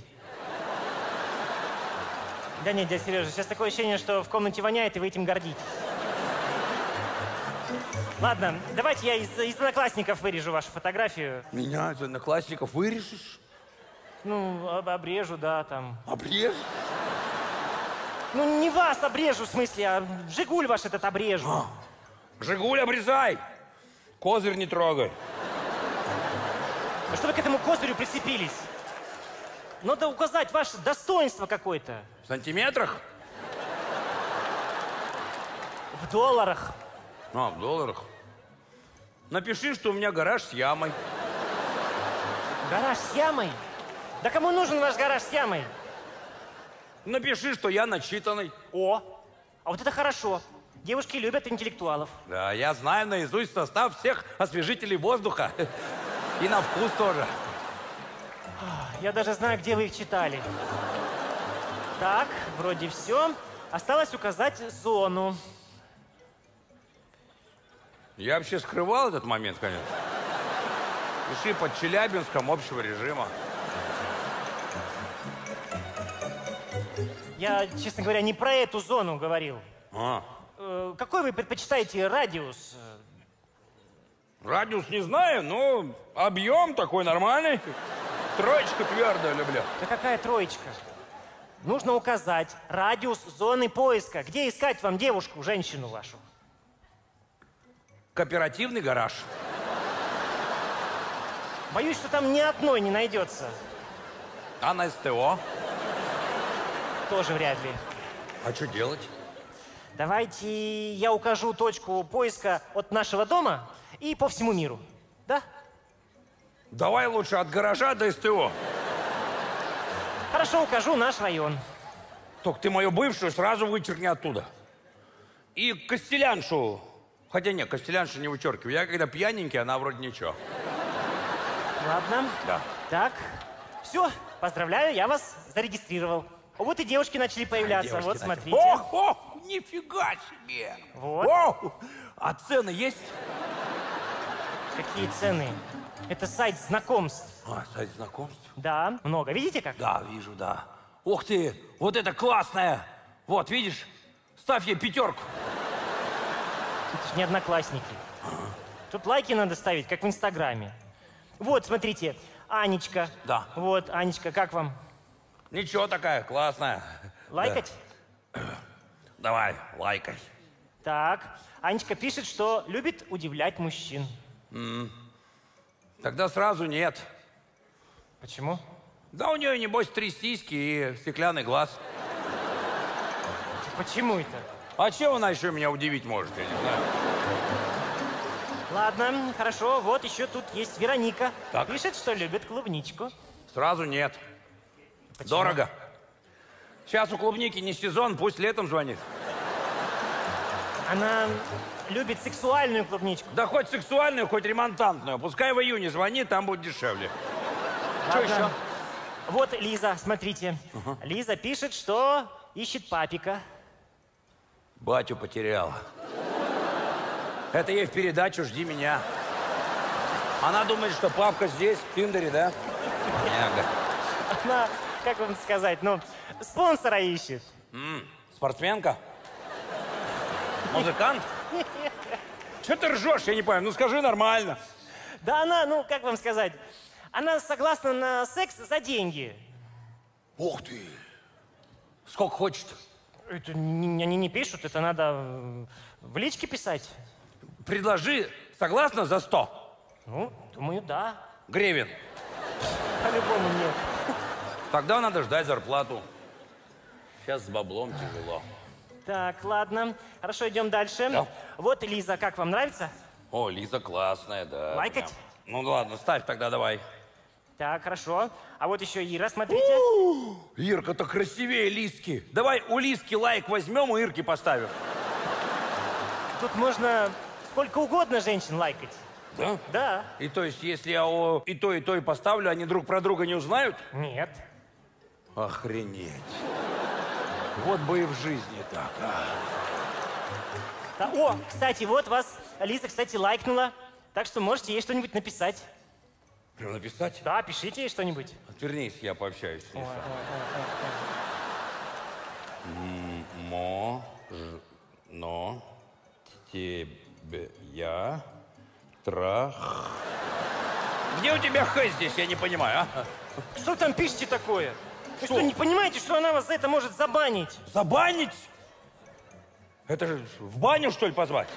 Да нет, дядя Сережа, сейчас такое ощущение, что в комнате воняет, и вы этим гордитесь. Ладно, давайте я из, из одноклассников вырежу вашу фотографию. Меня из одноклассников вырежешь? Ну, об- обрежу, да, там. Обрежь? Ну, не вас обрежу, в смысле, а Жигуль ваш этот обрежу. Жигуль обрезай! Козырь не трогай. А что вы к этому козырю прицепились? Надо указать ваше достоинство какое-то. В сантиметрах? В долларах. А, в долларах. Напиши, что у меня гараж с ямой. Гараж с ямой? Да кому нужен ваш гараж с ямой? Напиши, что я начитанный. О, а вот это хорошо. Девушки любят интеллектуалов. Да, я знаю наизусть состав всех освежителей воздуха. И на вкус тоже. Я даже знаю, где вы их читали. Так, вроде все. Осталось указать зону. Я вообще скрывал этот момент, конечно. Пиши под Челябинском общего режима. Я, честно говоря, не про эту зону говорил. А, Какой вы предпочитаете радиус? радиус не знаю, но объем такой нормальный. Троечка твердая люблю. Да какая троечка? Нужно указать радиус зоны поиска. Где искать вам девушку, женщину вашу? Кооперативный гараж. Боюсь, что там ни одной не найдется. А на СТО? Тоже вряд ли. А что делать? Давайте я укажу точку поиска от нашего дома и по всему миру. Да? Давай лучше от гаража до СТО. Хорошо, укажу наш район. Только ты мою бывшую сразу вычеркни оттуда. И Костеляншу. Хотя нет, Костеляншу не вычеркиваю. Я когда пьяненький, она вроде ничего. Ладно. Да. Так, все, поздравляю, я вас зарегистрировал. Вот и девушки начали появляться. Девушки вот, начали. смотрите. Ох, ох, нифига себе! Вот. Ох, а цены есть? Какие цены? Это сайт знакомств. А, сайт знакомств? Да, много. Видите как? Да, вижу, да. Ух ты, вот это классная. Вот, видишь? Ставь ей пятерку. Это ж не одноклассники. Тут лайки надо ставить, как в Инстаграме. Вот, смотрите, Анечка. Да. Вот, Анечка, как вам? Ничего такая, классная. Лайкать? Давай, лайкай. Так. Анечка пишет, что любит удивлять мужчин. Тогда сразу нет. Почему? Да у нее, небось, три сиськи и стеклянный глаз. Почему это? А чем она еще меня удивить может, я не знаю. Ладно, хорошо. Вот еще тут есть Вероника. Так. Пишет, что любит клубничку. Сразу нет. Дорого. Сейчас у клубники не сезон, пусть летом звонит. Она любит сексуальную клубничку. Да хоть сексуальную, хоть ремонтантную. Пускай в июне звонит, там будет дешевле. Что Ладно. еще? Вот Лиза, смотрите. Лиза пишет, что ищет папика. Батю потеряла. Это ей в передачу «Жди меня». Она думает, что папка здесь, в Тиндере, да? Она, как вам сказать, ну, спонсора ищет. М, Спортсменка? Музыкант? Че ты ржешь, я не понимаю. Ну скажи нормально. Да она, ну, как вам сказать, она согласна на секс за деньги. Ух ты! Сколько хочет? Это не- они не пишут, это надо э, в личке писать. Предложи, согласна, за 100 Ну, думаю, да. гривен. По-любому нет. Тогда надо ждать зарплату. Сейчас с баблом тяжело. Так, ладно. Хорошо, идем дальше. Да. Вот Лиза, как вам нравится? О, Лиза классная, да. Лайкать? прям. Ну ладно, ставь тогда давай. Так, хорошо. А вот еще Ира, смотрите. Ирка-то красивее Лиски. Давай у Лиски лайк возьмем, у Ирки поставим. Тут можно сколько угодно женщин лайкать. Да? Да. И то есть, если я о, и то, и то и поставлю, они друг про друга не узнают? Нет. Охренеть. Вот бы и в жизни так. а. Да, о, кстати, вот вас Алиса, кстати, лайкнула. Так что можете ей что-нибудь написать. Прям написать? Да, пишите ей что-нибудь. Отвернись, я пообщаюсь с ней. М, Мо, ж, но, тебе, я, трах. Где у тебя х здесь, я не понимаю, а? Что там пишете такое? Вы что, не понимаете, что она вас за это может забанить? Забанить? Это же в баню, что ли, позвать?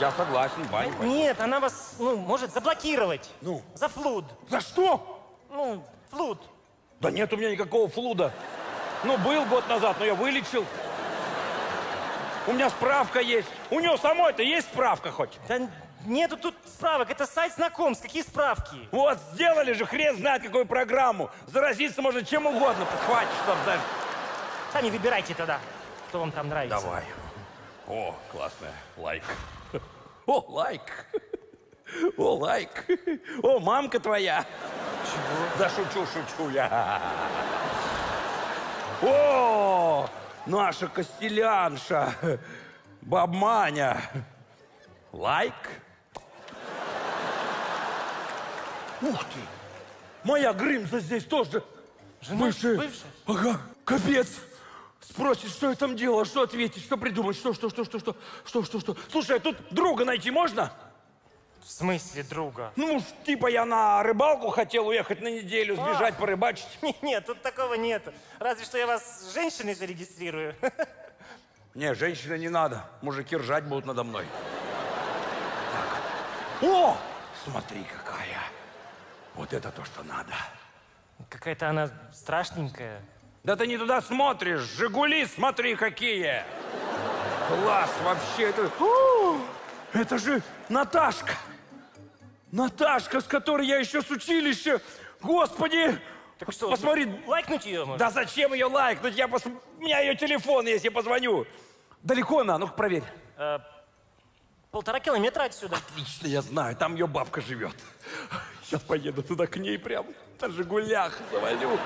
Я согласен, в баню. Нет, она вас, ну, может заблокировать. Ну? За флуд. За что? Ну, флуд. Да нет у меня никакого флуда. Ну, был год назад, но я вылечил. У меня справка есть. У нее самой-то есть справка хоть? Да нету тут справок, это сайт знакомств, какие справки? Вот, сделали же, хрен знает какую программу. Заразиться можно чем угодно, подхватишь там даже. Сами выбирайте тогда, что вам там нравится. Давай. О, классная. Лайк. О, лайк. О, лайк. О, мамка твоя. Чего? Да шучу, шучу я. О, наша костелянша. Бабманя. Лайк. Ух ты. Моя Грымза здесь тоже. Жена Бывшая. бывшая? Ага, капец. Спросит, что я там делала, что ответить, что придумать, что, что, что, что, что, что, что, что. Слушай, а тут друга найти можно? В смысле друга? Ну, типа я на рыбалку хотел уехать на неделю, сбежать, порыбачить. [LAUGHS] Нет, тут такого нет. Разве что я вас с женщиной зарегистрирую. [LAUGHS] Не, женщина не надо. Мужики ржать будут надо мной. Так. О, смотри какая. Вот это то, что надо. Какая-то она страшненькая. Да ты не туда смотришь. Жигули, смотри, какие. Класс вообще. Это, О, это же Наташка. Наташка, с которой я еще с училища. Господи. Так что, Посмотри. лайкнуть ее может? Да зачем ее лайкнуть? Я пос... У меня ее телефон есть, я позвоню. Далеко она? Ну-ка проверь. Полтора километра отсюда. Отлично, я знаю, там ее бабка живет. Сейчас поеду туда к ней прям на «Жигулях» завалю.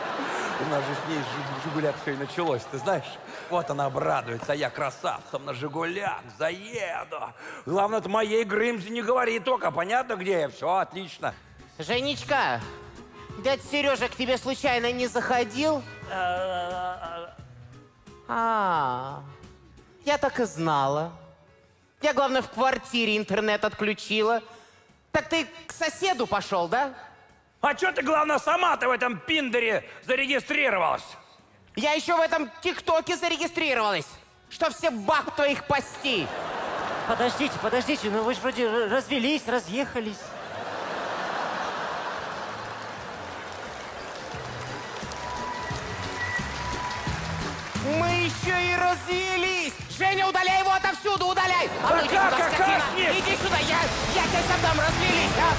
У нас же с ней в «Жигулях» все и началось, ты знаешь? Вот она обрадуется, а я красавцем на «Жигулях» заеду. Главное, ты моей Грымзе не говори только, понятно, где я? Все, отлично. Женечка, дядя Сережа к тебе случайно не заходил? А, я так и знала. Я, главное, в квартире интернет отключила. Так ты к соседу пошел, да? А что ты, главное, сама-то в этом пиндере зарегистрировалась? Я еще в этом ТикТоке зарегистрировалась, что все баб твоих пасти. Подождите, подождите, ну вы же вроде развелись, разъехались. Мы еще и развелись. Женя, удаляй его отовсюду, удаляй. А ну иди как, сюда, как, скотина. как? Иди сюда, я, я тебе сам развелись, а?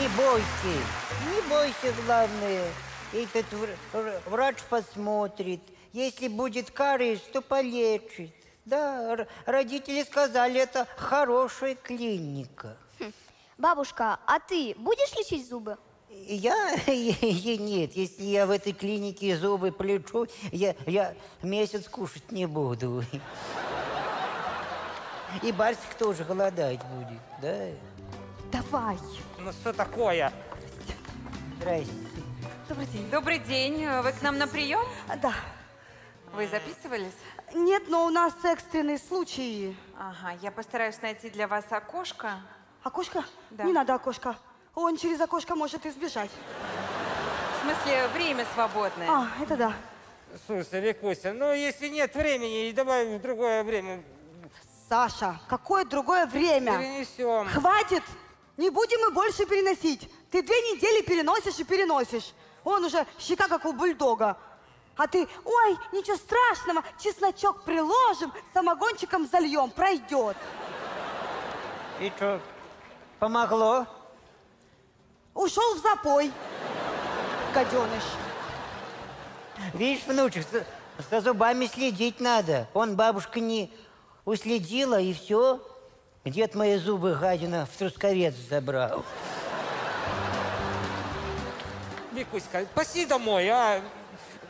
Не бойся, не бойся, главное. Этот вр- вр- врач посмотрит. Если будет кариес, то полечит. Да, родители сказали, это хорошая клиника. Бабушка, а ты будешь лечить зубы? [LAUGHS] Я, нет, если я в этой клинике зубы полечу, я, я месяц кушать не буду. И Барсик тоже голодать будет, да? Давай. Ну что такое? Здрасте. Добрый день. Добрый день. Вы к нам на прием? Да. Вы записывались? Нет, но у нас экстренные случаи. Ага, я постараюсь найти для вас окошко. Окошко? Да. Не надо окошко. Он через окошко может избежать. В смысле, время свободное. А, это да. Слушай, Викуся, ну если нет времени, давай в другое время Саша, какое другое время? перенесем. Хватит! Не будем мы больше переносить. Ты две недели переносишь и переносишь. Он уже щека, как у бульдога. А ты, ой, ничего страшного, чесночок приложим, самогончиком зальем, пройдет. И что, помогло? Ушел в запой. Гаденыш. Видишь, внучек, за, за зубами следить надо. Он бабушка не уследила, и все. Дед мои зубы, гадина, в трусковец забрал. Викуська, пошли домой, а?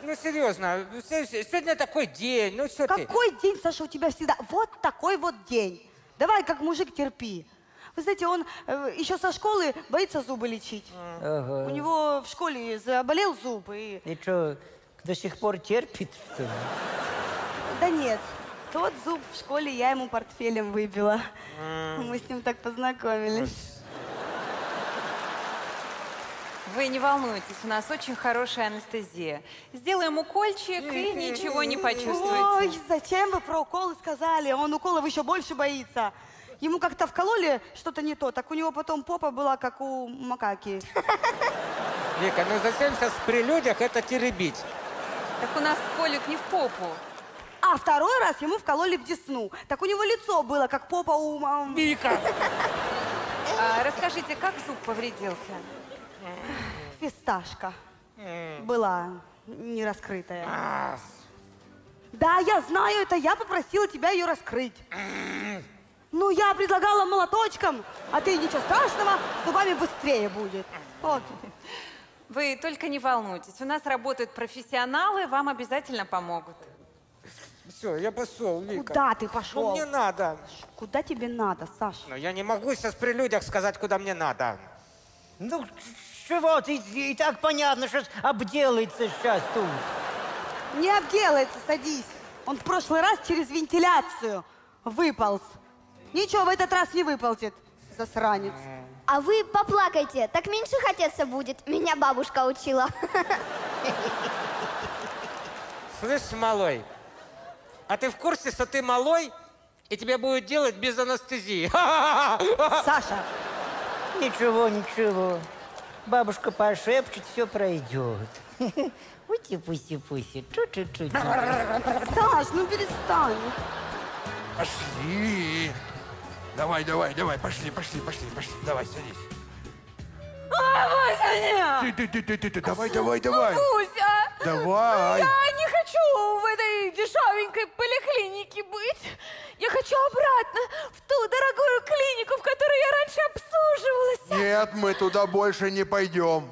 ну серьезно, се- се- сегодня такой день, ну что ты? Какой день, Саша, у тебя всегда? Вот такой вот день. Давай, как мужик, терпи. Вы знаете, он э, еще со школы боится зубы лечить. Ага. У него в школе заболел зуб, и... И что, до сих пор терпит, что ли? Да нет, тот зуб в школе я ему портфелем выбила. Мы с ним так познакомились. Вы не волнуйтесь, у нас очень хорошая анестезия. Сделаем укольчик и ничего не почувствуете. Ой, зачем вы про уколы сказали? Он уколов еще больше боится. Ему как-то вкололи что-то не то, так у него потом попа была как у макаки. Вика, ну зачем сейчас при людях это теребить? Так у нас колют не в попу. А второй раз ему вкололи в десну. Так у него лицо было как попа у... Вика! [LAUGHS] А, расскажите, как зуб повредился? Фисташка была не раскрытая. Да, я знаю, это я попросила тебя ее раскрыть. Ну, я предлагала молоточком, а ты ничего страшного, с зубами быстрее будет. Вот. Вы только не волнуйтесь, у нас работают профессионалы, вам обязательно помогут. Все, я пошел, Вика. Куда ты пошел? Ну мне надо. Куда тебе надо, Саша? Но я не могу сейчас при людях сказать, куда мне надо. Ну, чего ты, и так понятно, что обделается сейчас тут. Не обделается, садись. Он в прошлый раз через вентиляцию выполз. Ничего, в этот раз не выползет, засранец. А вы поплакайте, так меньше хотеться будет. Меня бабушка учила. Слышь, малой, а ты в курсе, что ты малой, и тебе будут делать без анестезии? [LAUGHS] Саша! Ничего, ничего. Бабушка пошепчет, все пройдет. [LAUGHS] Ути, пуси, пуси. Чуть-чуть. Саш, ну перестань. Пошли. Давай, давай, давай, пошли, пошли, пошли, пошли. Давай, садись. Ты, ты, ты, ты, ты, ты, давай, давай, давай. Буся! Давай. Я не хочу в этой дешевенькой поликлинике быть. Я хочу обратно в ту дорогую клинику, в которой я раньше обслуживалась. Нет, мы туда больше не пойдем.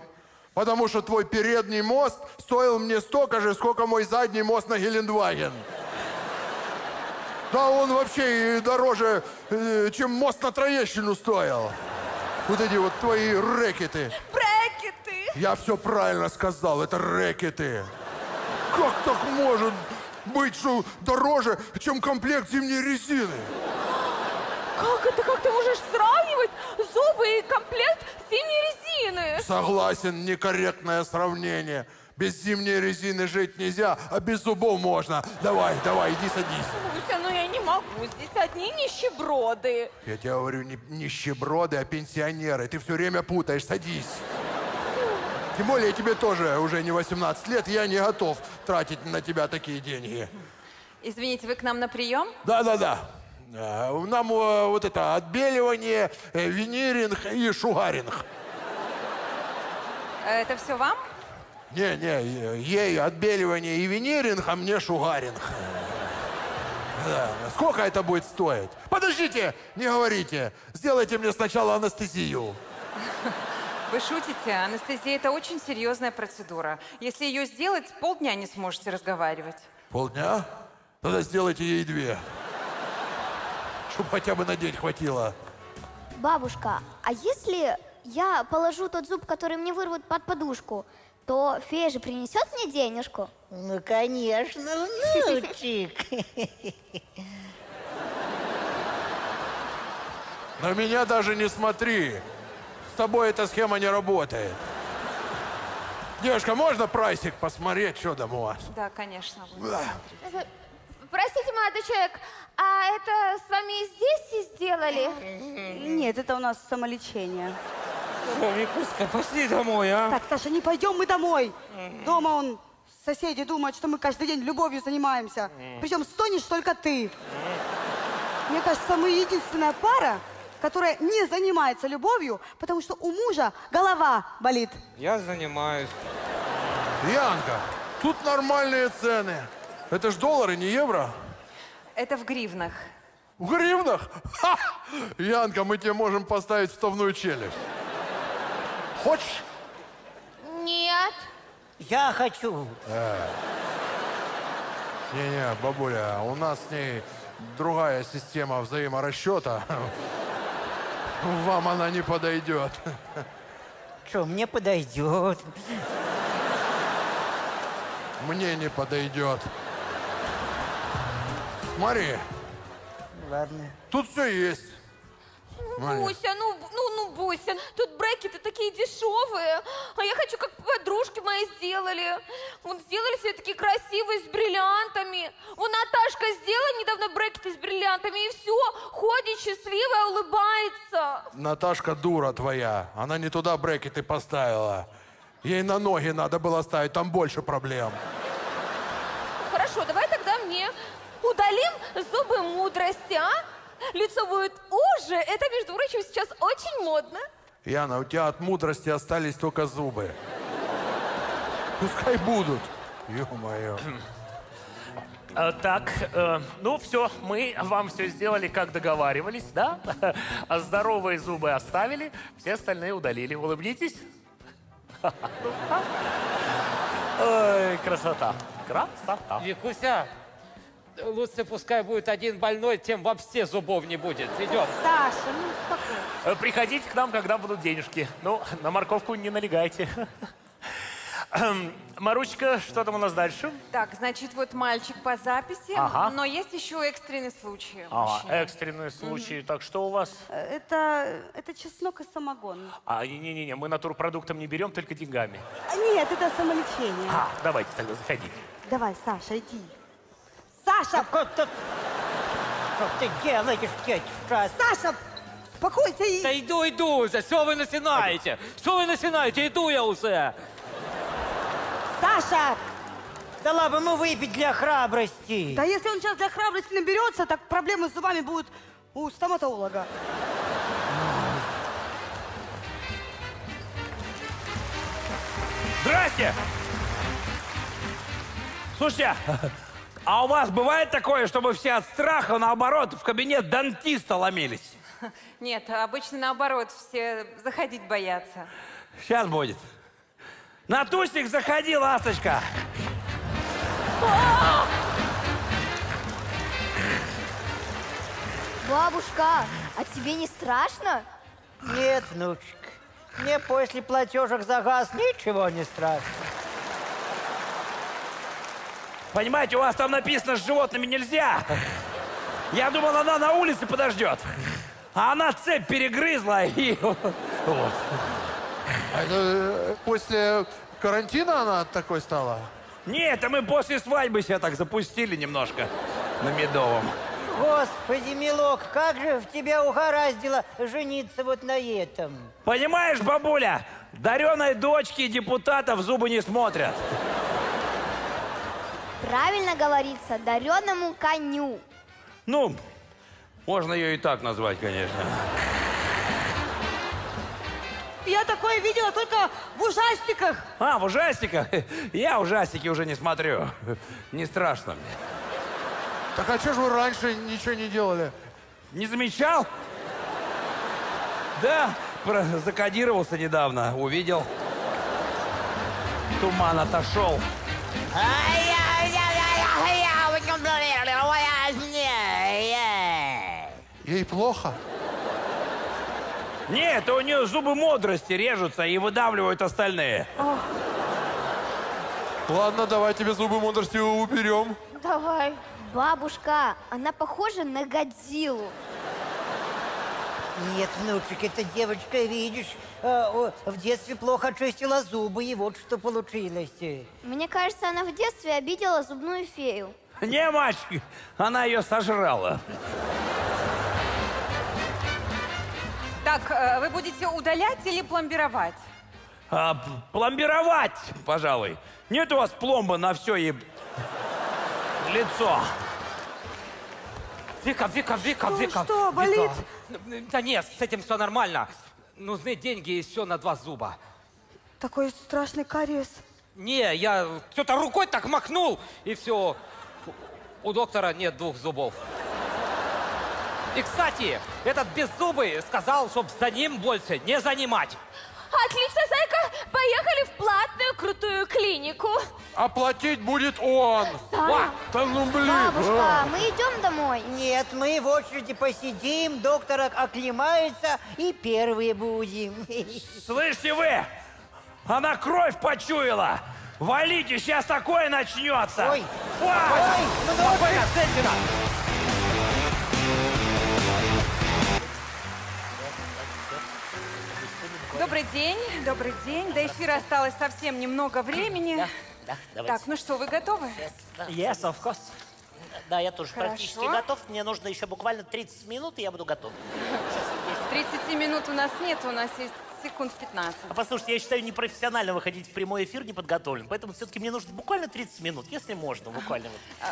Потому что твой передний мост стоил мне столько же, сколько мой задний мост на Гелендваген. Да он вообще и дороже, э, чем мост на Троещину стоил. Вот эти вот твои рэкеты. Брекеты! Я все правильно сказал, это рэкеты. Как так может быть, что дороже, чем комплект зимней резины? Как это? Как ты можешь сравнивать зубы и комплект зимней резины? Согласен, некорректное сравнение. Без зимней резины жить нельзя, а без зубов можно. Давай, давай, иди садись. Буся, ну я не могу. Здесь одни нищеброды. Я тебе говорю, не нищеброды, а пенсионеры. Ты все время путаешь, садись. Тем более тебе тоже уже не 18 лет, я не готов тратить на тебя такие деньги. Извините, вы к нам на прием? Да-да-да. Э, Нам э, вот это отбеливание, э, виниринг и шугаринг. Это все вам? Не-не, э, ей отбеливание и виниринг, а мне шугаринг. Да. Сколько это будет стоить? Подождите, не говорите. Сделайте мне сначала анестезию. Вы шутите? Анестезия – это очень серьезная процедура. Если ее сделать, полдня не сможете разговаривать. Полдня? Тогда сделайте ей две. Чтоб хотя бы на день хватило. Бабушка, а если я положу тот зуб, который мне вырвут под подушку, то фея же принесет мне денежку? Ну, конечно, внучек. На меня даже не смотри. С тобой эта схема не работает. Девушка, можно прайсик посмотреть, что там у вас? Да, конечно. Простите, молодой человек, а это с вами здесь и сделали? Нет, это у нас самолечение. Викуська, пошли домой, а? Так, Саша, не пойдем мы домой. Дома он, соседи думают, что мы каждый день любовью занимаемся. Причем стонешь только ты. Мне кажется, мы единственная пара, которая не занимается любовью, потому что у мужа голова болит. Я занимаюсь. Янка, тут нормальные цены. Это ж доллары, не евро. Это в гривнах. В гривнах? Ха! Янка, мы тебе можем поставить вставную челюсть. Хочешь? Нет. Я хочу. Э. Не-не, бабуля, у нас с ней другая система взаиморасчета. [LAUGHS] Вам она не подойдет. Что, мне подойдет. Мне не подойдет. Смотри, Ладно. тут все есть. Буся, ну, ну, ну, Буся, тут брекеты такие дешевые, а я хочу, как подружки мои сделали. Вот сделали себе такие красивые, с бриллиантами. Вот Наташка сделала недавно брекеты с бриллиантами, и все, ходит счастливая, улыбается. Наташка дура твоя. Она не туда брекеты поставила. Ей на ноги надо было ставить, там больше проблем. Хорошо, давай тогда мне удалим зубы мудрости, а? Лицо будет уже. Это, между прочим, сейчас очень модно. Яна, у тебя от мудрости остались только зубы. Пускай будут. Ё-моё. Э, Так, э, ну все, мы вам все сделали, как договаривались, да? А [LAUGHS] Здоровые зубы оставили, все остальные удалили. Улыбнитесь. [LAUGHS] Ой, красота. Красота. Викуся, лучше пускай будет один больной, тем вообще зубов не будет. Идем. Саша, ну успокойся. Э, Приходите к нам, когда будут денежки. Ну, на морковку не налегайте. Эм, Марусечка, что там у нас дальше? Так, значит, вот мальчик по записи, Ага. но есть еще экстренный случай. А, мужчина. экстренные случаи. Так, что у вас? Э, Это, это чеснок и самогон. А, не-не-не, мы натурпродуктом не берем, только деньгами. А, Нет, это самолечение. А, давайте тогда заходите. Давай, Саша, иди. Саша! Как ты, как ты делаешь, тетюшка? Саша, успокойся и... Да иду, иду уже. Что вы начинаете? Что вы начинаете? Иду я уже. Саша! Дала бы ему выпить для храбрости. Да если он сейчас для храбрости наберется, так проблемы с зубами будут у стоматолога. Здрасте! Слушайте, а у вас бывает такое, чтобы все от страха, наоборот, в кабинет дантиста ломились? [LAUGHS] Нет, обычно наоборот, все заходить боятся. Сейчас будет. На тусик заходи, ласточка. [LAUGHS] Бабушка, а тебе не страшно? Нет, внучек. Мне после платежек за газ ничего не страшно. Понимаете, у вас там написано, с животными нельзя. Я думал, она на улице подождет. А она цепь перегрызла и... [LAUGHS] Вот. А это э, после карантина она такой стала? Нет, это мы после свадьбы себя так запустили немножко на медовом. Господи, милок, как же в тебя угораздило жениться вот на этом? Понимаешь, бабуля, дареной дочки депутатов зубы не смотрят. Правильно говорится, дареному коню. Ну, можно ее и так назвать, конечно. Я такое видела только в ужастиках. А, в ужастиках? [LAUGHS] Я ужастики уже не смотрю. [LAUGHS] Не страшно мне. Так а что же вы раньше ничего не делали? Не замечал? Да, закодировался недавно, увидел. Туман отошел. Ей плохо? Нет, у нее зубы мудрости режутся и выдавливают остальные. Ладно, давай тебе зубы мудрости уберем. Давай. Бабушка, она похожа на Годзиллу. Нет, внучек, эта девочка, видишь, э, в детстве плохо чистила зубы, и вот что получилось. Мне кажется, она в детстве обидела зубную фею. Не, мальчик, она ее сожрала. Так, э, вы будете удалять или пломбировать? А, пломбировать, пожалуй. Нет у вас пломбы на все и лицо. Вика, Вика, Вика, Что, Вика. что, болит? Вика. Да нет, с этим все нормально. Нужны деньги и все на два зуба. Такой страшный кариес. Не, я что-то рукой так махнул, и все. У доктора нет двух зубов. И, кстати, этот беззубый сказал, чтоб за ним больше не занимать. Отлично, зайка. Поехали в платную крутую клинику. Оплатить будет он. Саня. Да ну блин. Бабушка, а. мы идем домой. Нет, мы в очереди посидим, доктор ок- оклемается и первые будем. Слышите вы? Она кровь почуяла! Валите, сейчас такое начнется! Ой, Ой, ой, ну Добрый день, добрый день. До эфира осталось совсем немного времени. Да, да, давайте. Так, ну что, вы готовы? Да, Yes, of course. да, я тоже Хорошо. практически готов. Мне нужно еще буквально 30 минут, и я буду готов. 30 минут у нас нет, у нас есть секунд 15. А послушайте, я считаю непрофессионально выходить в прямой эфир неподготовлен, поэтому все-таки мне нужно буквально 30 минут, если можно, буквально. А,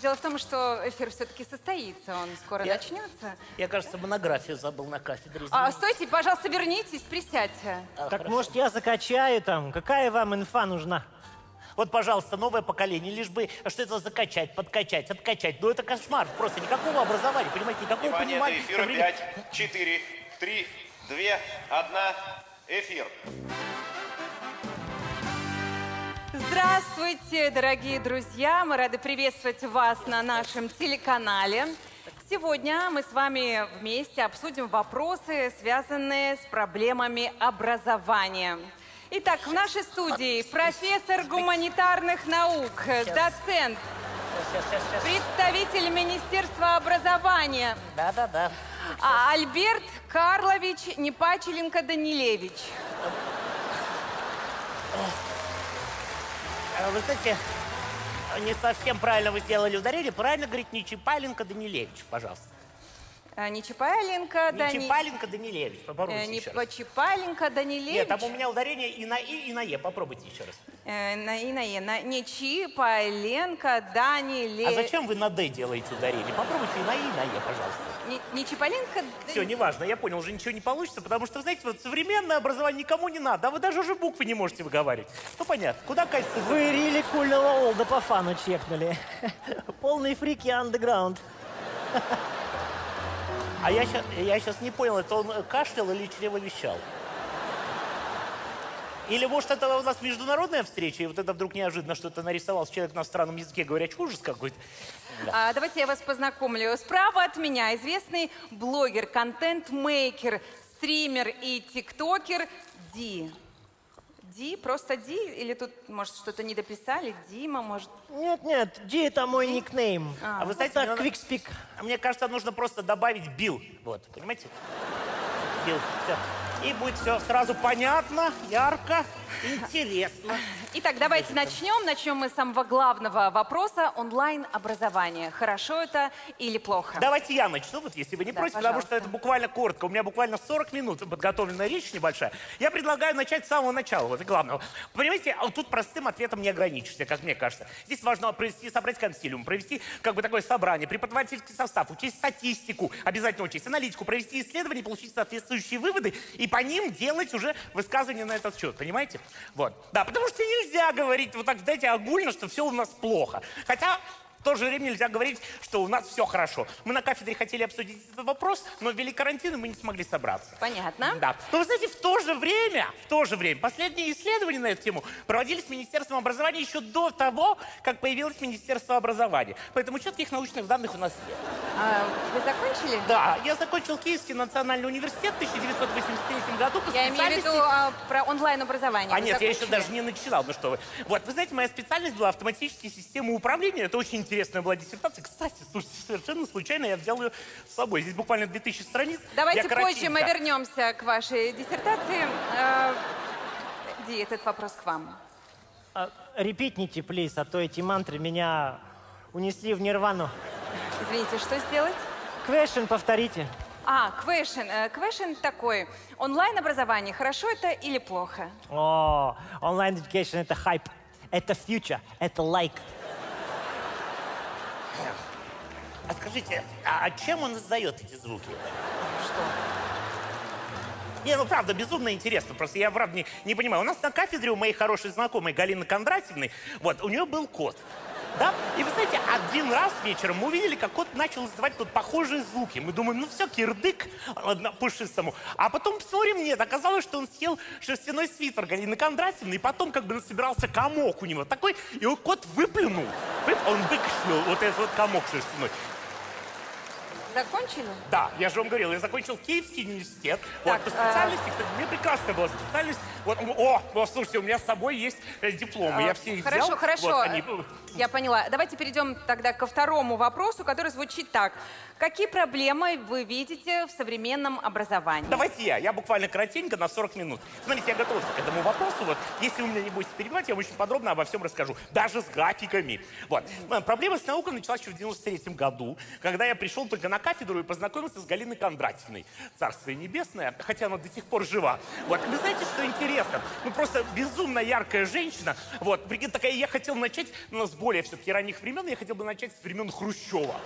Дело в том, что эфир все-таки состоится, он скоро Я- начнется. Я, кажется, монографию забыл на кафедре. А, стойте, пожалуйста, вернитесь, присядьте. А, Так хорошо. может я закачаю там? Какая вам инфа нужна? Вот, пожалуйста, новое поколение, лишь бы что это закачать, подкачать, откачать. Ну, это кошмар, просто никакого образования, понимаете, никакого Внимание, понимания. до эфира современ- 5, 4, 3, 2, 1. Эфир. Здравствуйте, дорогие друзья! Мы рады приветствовать вас на нашем телеканале. Сегодня мы с вами вместе обсудим вопросы, связанные с проблемами образования. Итак, в нашей студии профессор гуманитарных наук, доцент, представитель Министерства образования Да, да, да. А, Альберт Карлович Непачеленко-Данилевич. А, Вы знаете, не совсем правильно вы сделали ударение. Правильно говорить не Чапаленко, Данилевич, пожалуйста. А, Не Чапаленко, Не Дани... Чапаленко, Данилевич. э, Попробуйте Не еще раз. Чапаленко, Данилевич. Нет, там у меня ударение и на И, и на Е. Попробуйте еще раз. Э, на и на е. На, не Чипаленко, Данилевич. А зачем вы на Д делаете ударение? Попробуйте и на И, и на Е, пожалуйста. Не, не Чипаленко, Все, неважно, я понял, уже ничего не получится, потому что, знаете, вот современное образование никому не надо, а вы даже уже буквы не можете выговаривать. Ну, понятно, куда катится? Вы рили кульного олда по фану чекнули. [LAUGHS] Полный фрики андеграунд. [LAUGHS] А я сейчас, я сейчас не понял, это он кашлял или чревовещал? Или, может, это у нас международная встреча, и вот это вдруг неожиданно что-то нарисовался человек на странном языке, говорящий ужас какой-то. Да. А, давайте я вас познакомлю. Справа от меня известный блогер, контент-мейкер, стример и тиктокер Ди. Ди, просто Ди? Или тут, может, что-то не дописали? Дима, может... Нет, нет, Ди это мой никнейм. А вы знаете, так, мне надо- quick speak. А мне кажется, нужно просто добавить Билл. Вот, понимаете? Билл, все. И будет все сразу понятно, ярко, интересно. Итак, давайте начнем. Начнем мы с самого главного вопроса онлайн-образования. Хорошо это или плохо? Давайте я начну, вот если вы не Да, против, потому пожалуйста. что это буквально коротко. У меня буквально 40 минут подготовленная речь небольшая. Я предлагаю начать с самого начала, вот и главного. Понимаете, а вот тут простым ответом не ограничишься, как мне кажется. Здесь важно провести, собрать консилиум, провести как бы такое собрание, преподавательский состав, учесть статистику, обязательно учесть аналитику, провести исследования, получить соответствующие выводы и по ним делать уже высказывания на этот счет, понимаете? Вот. Да, потому что нельзя говорить вот так, знаете, огульно, что все у нас плохо. Хотя в то же время нельзя говорить, что у нас все хорошо. Мы на кафедре хотели обсудить этот вопрос, но ввели карантин, и мы не смогли собраться. Понятно. Да. Но вы знаете, в то же время, в то же время, последние исследования на эту тему проводились Министерством образования еще до того, как появилось Министерство образования. Поэтому четких научных данных у нас нет. А, вы закончили? Да, я закончил Киевский национальный университет в 1983 году по Я имею в виду а, про онлайн-образование. а Вы нет, я еще закончили? даже не начинал. Ну что вы. Вот, вы знаете, моя специальность была автоматические системы управления. Это очень интересная была диссертация. Кстати, слушайте, совершенно случайно я взял ее с собой. Здесь буквально 2000 страниц. Давайте позже мы вернемся к вашей диссертации. А, Ди, этот вопрос к вам. А, Репитните, плиз, а то эти мантры меня унесли в нирвану. Извините, что сделать? Квешн повторите. А, question. Э, Question такой. Онлайн-образование, хорошо это или плохо? О, онлайн education это хайп. Это future, это лайк. А скажите, а чем он издает эти звуки? Что? Не, ну правда, безумно интересно. Просто я, правда, не, не понимаю. У нас на кафедре у моей хорошей знакомой Галины Кондратьевны, вот, у нее был кот. Да? И вы знаете, один раз вечером мы увидели, как кот начал издавать тут похожие звуки. Мы думаем, ну все, кирдык пушистому. А потом смотрим, нет, оказалось, что он съел шерстяной свитер Галины Кондратьевны, и потом как бы собирался комок у него такой, и он кот выплюнул. Он выкашлял вот этот вот комок шерстяной. Закончили? Да, я же вам говорил, я закончил Киевский университет. Так, вот, по а- специальности, кстати, мне прекрасная была специальность. Вот, о, о, слушайте, у меня с собой есть э, дипломы, я все их Хорошо, взял. хорошо. Вот, они- Я поняла. Давайте перейдем тогда ко второму вопросу, который звучит так. Какие проблемы вы видите в современном образовании? Давайте я, я буквально коротенько на 40 минут. Смотрите, я готовился к этому вопросу. Вот, если вы меня не будете перебивать, я вам очень подробно обо всем расскажу. Даже с графиками. Вот. Э, Проблема с наукой началась еще в 93 году, когда я пришел только на кафедру и познакомился с Галиной Кондратьевной. Царство небесное, хотя она до сих пор жива. Вот. Вы знаете, что интересно? Ну, просто безумно яркая женщина. Вот. Прикинь, такая, я хотел начать, но с более все-таки ранних времен, я хотел бы начать с времен Хрущева.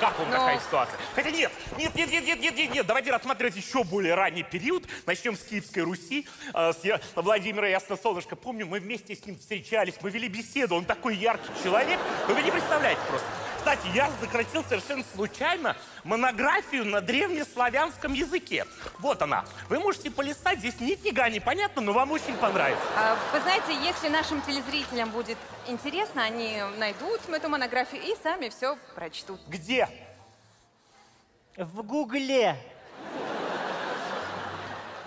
Как вам Но- такая ситуация? Хотя нет, нет, нет, нет, нет, нет, нет, нет, давайте рассматривать еще более ранний период. Начнем с Киевской Руси, э, с Я- Владимира Ясносолнышко. Помню, мы вместе с ним встречались, мы вели беседу, он такой яркий человек, вы не представляете просто. Кстати, я закратил совершенно случайно монографию на древнеславянском языке. Вот она. Вы можете полистать, здесь нифига не понятно, но вам очень понравится. А, Вы знаете, если нашим телезрителям будет интересно, они найдут эту монографию и сами все прочтут. Где? В Гугле.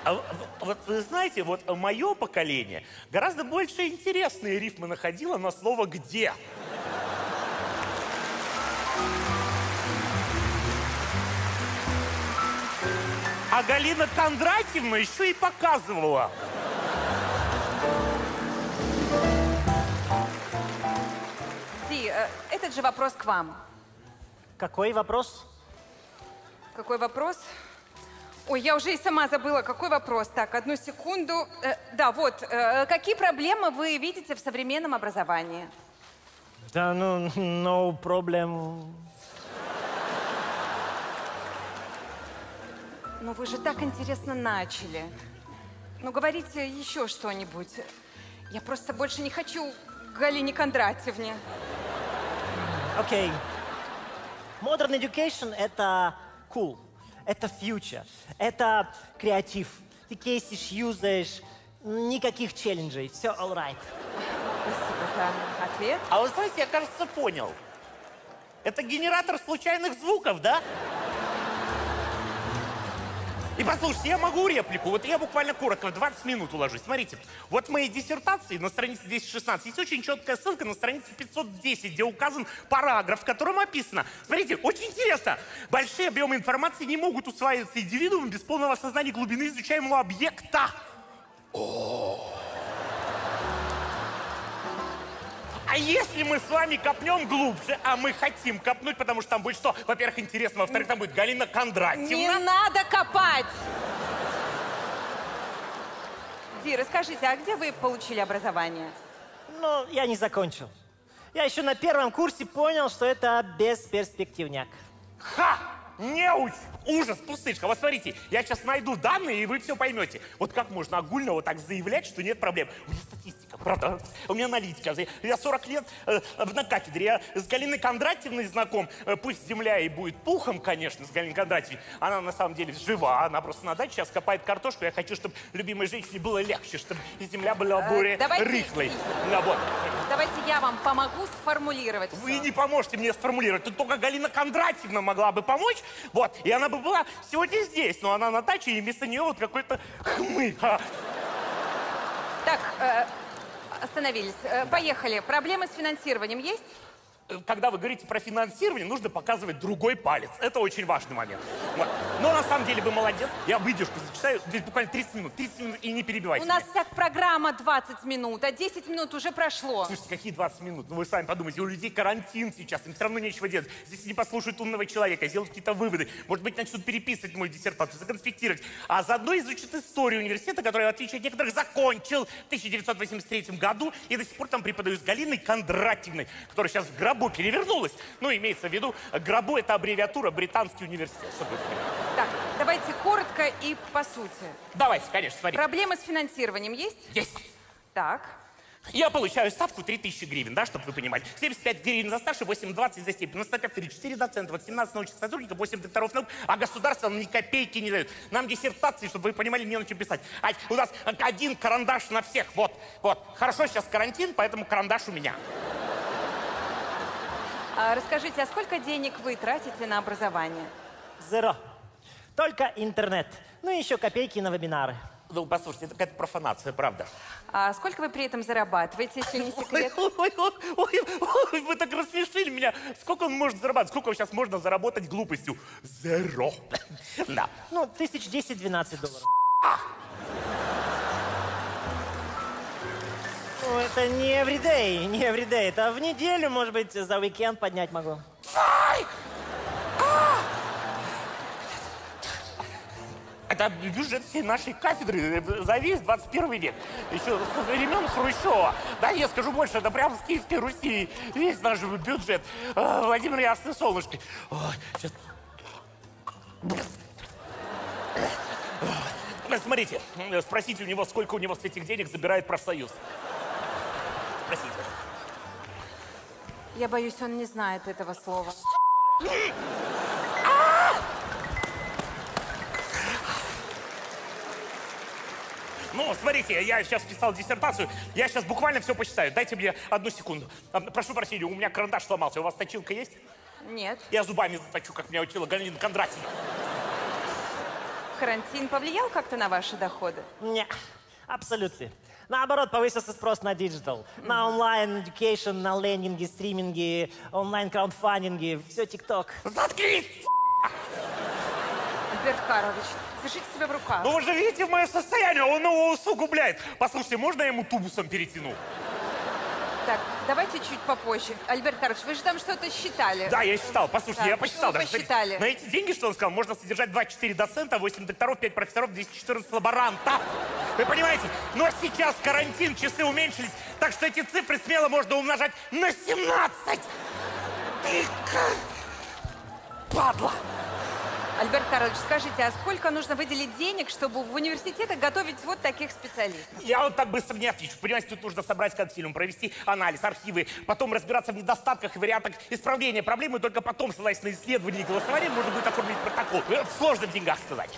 А вот вы знаете, вот мое поколение гораздо больше интересные рифмы находило на слово «где». А Галина Кондратьевна еще и показывала. Ди, э, этот же вопрос к вам. Какой вопрос? Какой вопрос? Ой, я уже и сама забыла, какой вопрос. Так, одну секунду. Э, да, вот. э, какие проблемы вы видите в современном образовании? Да ну, [LAUGHS] no problem. Ну, вы же так интересно начали. Ну, говорите еще что-нибудь. Я просто больше не хочу Галине Кондратьевне. Окей. Modern education — это cool, это future, это креатив. Ты кейсишь, юзаешь, никаких челленджей, все all right. Спасибо за ответ. А вы знаете, я, кажется, понял. Это генератор случайных звуков, да? И послушайте, я могу реплику. Вот я буквально коротко, в 20 минут уложусь. Смотрите, вот в моей диссертации на странице 216 есть очень четкая ссылка на странице 510, где указан параграф, в котором описано. Смотрите, очень интересно. Большие объемы информации не могут усваиваться индивидуумом без полного осознания глубины изучаемого объекта. А если мы с вами копнем глубже, а мы хотим копнуть, потому что там будет что? Во-первых, интересно, во-вторых, там будет Галина Кондратьевна. Не надо копать! Ди, расскажите, а где вы получили образование? Но я не закончил. Я еще на первом курсе понял, что это бесперспективняк. Ха! Неуч! Ужас, пустышка. Вот смотрите, я сейчас найду данные, и вы все поймете. Вот как можно огульно вот так заявлять, что нет проблем? У меня статистика, правда? У меня аналитика. Я 40 лет э, на кафедре. Я с Галиной Кондратьевной знаком. Э, пусть земля и будет пухом, конечно, с Галиной Кондратьевной. Она на самом деле жива. Она просто на даче сейчас копает картошку. Я хочу, чтобы любимой женщине было легче, чтобы земля была Э, более давайте- рыхлой. Да, вот. Давайте я вам помогу сформулировать Вы не поможете мне сформулировать. Тут только Галина Кондратьевна могла бы помочь. Вот. И она бы была сегодня здесь. Но она на даче, и вместо нее вот какой-то хмырь. А, [LAUGHS] Так, э, остановились. Э, поехали. Проблемы с финансированием есть? Э, Когда вы говорите про финансирование, нужно показывать другой палец. Это очень важный момент. Вот. Но на самом деле вы молодец. Я выдержку зачитаю. Здесь буквально 30 минут. 30 минут и не перебивайте У нас меня. вся программа 20 минут, а 10 минут уже прошло. Слушайте, какие 20 минут? Ну вы сами подумайте, у людей карантин сейчас, им все равно нечего делать. Здесь не послушают умного человека, сделают какие-то выводы. Может быть, начнут переписывать мою диссертацию, законспектировать. А заодно изучат историю университета, который, в отличие от некоторых, закончил в 1983 году и до сих пор там преподаю с Галиной Кондратьевной, которая сейчас в гробу перевернулась. Ну, имеется в виду, гробу это аббревиатура британский университет. чтобы. Так, давайте коротко и по сути. Давайте, конечно, смотрите. Проблемы с финансированием есть? Есть. Так. Я получаю ставку 3000 гривен, да, чтобы вы понимали. 75 гривен за старший, 8,20 за степень. На статьях 34 доцента, вот 17 научных сотрудников, 8 докторов наук, а государство нам ни копейки не дает. Нам диссертации, чтобы вы понимали, не на чем писать. А у нас один карандаш на всех, вот, вот. Хорошо, сейчас карантин, поэтому карандаш у меня. А расскажите, а сколько денег вы тратите на образование? Зеро. Только интернет. Ну и еще копейки на вебинары. Ну, послушайте, это какая-то профанация, правда. А сколько вы при этом зарабатываете, если не секрет? [LAUGHS] Ой, ой, ой, ой, вы так рассмешили меня. Сколько он может зарабатывать? Сколько сейчас можно заработать глупостью? Зеро. [LAUGHS] Да. Ну, тысяч 10-12 долларов. Ну, это не everyday, не everyday. Это в неделю, может быть, за уикенд поднять могу. Это бюджет всей нашей кафедры э, за весь 21 век. Еще со времен Хрущева. Да, я скажу больше, это прям с Киевской Руси. Весь наш бюджет. А, Владимир Ясный Солнышко. Сейчас. Э, Смотрите, э, спросите у него, сколько у него с этих денег забирает профсоюз. Я боюсь, он не знает этого слова. Ну, смотрите, я сейчас писал диссертацию, я сейчас буквально все посчитаю. Дайте мне одну секунду. Прошу прощения, у меня карандаш сломался. У вас точилка есть? Нет. Я зубами заточу, как меня учила Галина Кондратьевна. Карантин повлиял как-то на ваши доходы? Не, абсолютно. Наоборот, повысился спрос на digital, на онлайн education, на лендинги, стриминги, онлайн краудфандинги, все TikTok. Заткнись! Альберт Карлович, держите себя в руках. Ну вы же видите мое состояние, он его усугубляет. Послушайте, можно я ему тубусом перетяну? Так, давайте чуть попозже. Альберт Карлович, вы же там что-то считали. Да, я считал. Послушайте, Так, я что посчитал. вы даже. Смотрите, посчитали? На эти деньги, что он сказал, можно содержать 24 доцента, 8 докторов, 5 профессоров, 214 лаборантов. Вы понимаете? Но сейчас карантин, часы уменьшились, так что эти цифры смело можно умножать на 17. Ты как? Падла! Альберт Карлович, скажите, а сколько нужно выделить денег, чтобы в университетах готовить вот таких специалистов? Я вот так быстро не отвечу. Понимаете, тут нужно собрать консилиум, провести анализ, архивы, потом разбираться в недостатках и вариантах исправления проблемы, только потом, ссылаясь на исследования и голосование, можно будет оформить протокол. Э, В сложных деньгах сказать.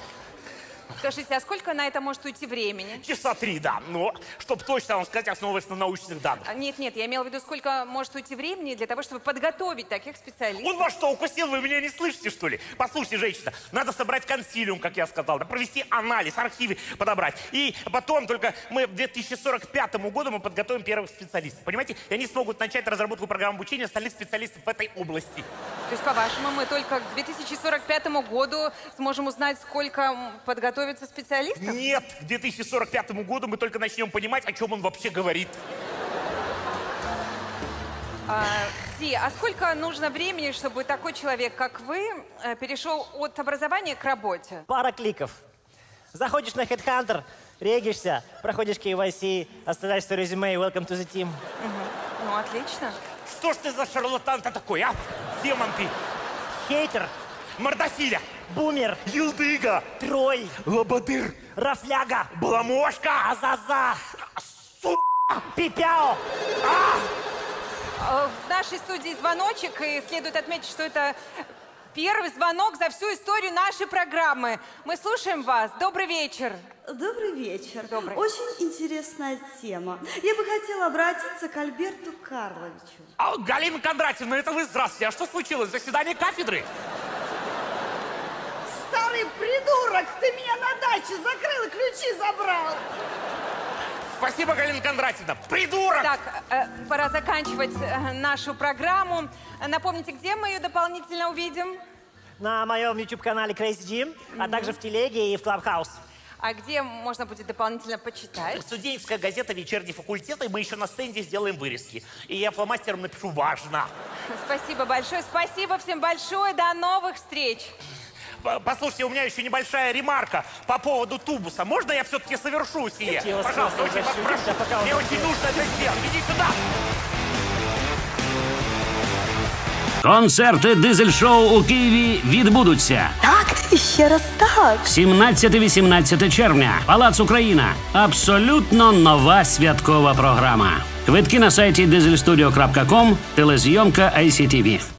Скажите, а сколько на это может уйти времени? Часа три, да. Но, чтобы точно вам сказать, основываясь на научных данных. А, Нет, нет, я имела в виду, сколько может уйти времени для того, чтобы подготовить таких специалистов. Он вас что, укусил? Вы меня не слышите, что ли? Послушайте, женщина, надо собрать консилиум, как я сказал, да, провести анализ, архивы подобрать. И потом только мы к 2045 году мы подготовим первых специалистов. Понимаете? И они смогут начать разработку программ обучения остальных специалистов в этой области. То есть, по-вашему, мы только к 2045 году сможем узнать, сколько м, подготовится специалистов? Нет, к 2045 году мы только начнем понимать, о чем он вообще говорит. А, Ди, а сколько нужно времени, чтобы такой человек, как вы, э, перешел от образования к работе? Пара кликов. Заходишь на Headhunter, регишься, проходишь KYC, оставляешь свое резюме и welcome to the team. Ну, отлично. Что ж ты за шарлатан-то такой, а? Демон ты. Хейтер. Мордофиля. Бумер. Елдыга. Тролль. Лободыр. Рафляга. Баламошка. Азаза. Пипяо. Э, В нашей студии звоночек, и следует отметить, что это первый звонок за всю историю нашей программы. Мы слушаем вас. Добрый вечер. Добрый вечер. Добрый. Очень интересная тема. Я бы хотела обратиться к Альберту Карловичу. А, Галина Кондратьевна, это вы здравствуйте. А что случилось? Заседание кафедры? Старый придурок! Ты меня на даче закрыл и ключи забрал! Спасибо, Галина Кондратьевна. Придурок! Так, э, пора заканчивать э, нашу программу. Напомните, где мы ее дополнительно увидим? На моем YouTube-канале Crazy Jim, а также в Телеге и в Clubhouse. А где можно будет дополнительно почитать? Студенческая газета «Вечерний факультет», и мы еще на стенде сделаем вырезки. И я фломастером напишу «Важно». Спасибо большое. Спасибо всем большое. До новых встреч. Послушайте, у меня еще небольшая ремарка по поводу тубуса. Можно я все-таки совершу сие? Пожалуйста, очень вас прошу. Мне очень нужно это сделать. Иди сюда! Концерти дизель-шоу у Києві відбудуться. Так, ще раз так. 17-18 червня. Палац Україна. Абсолютно нова святкова програма. Квитки на сайті dieselstudio.com, телезйомка ICTV.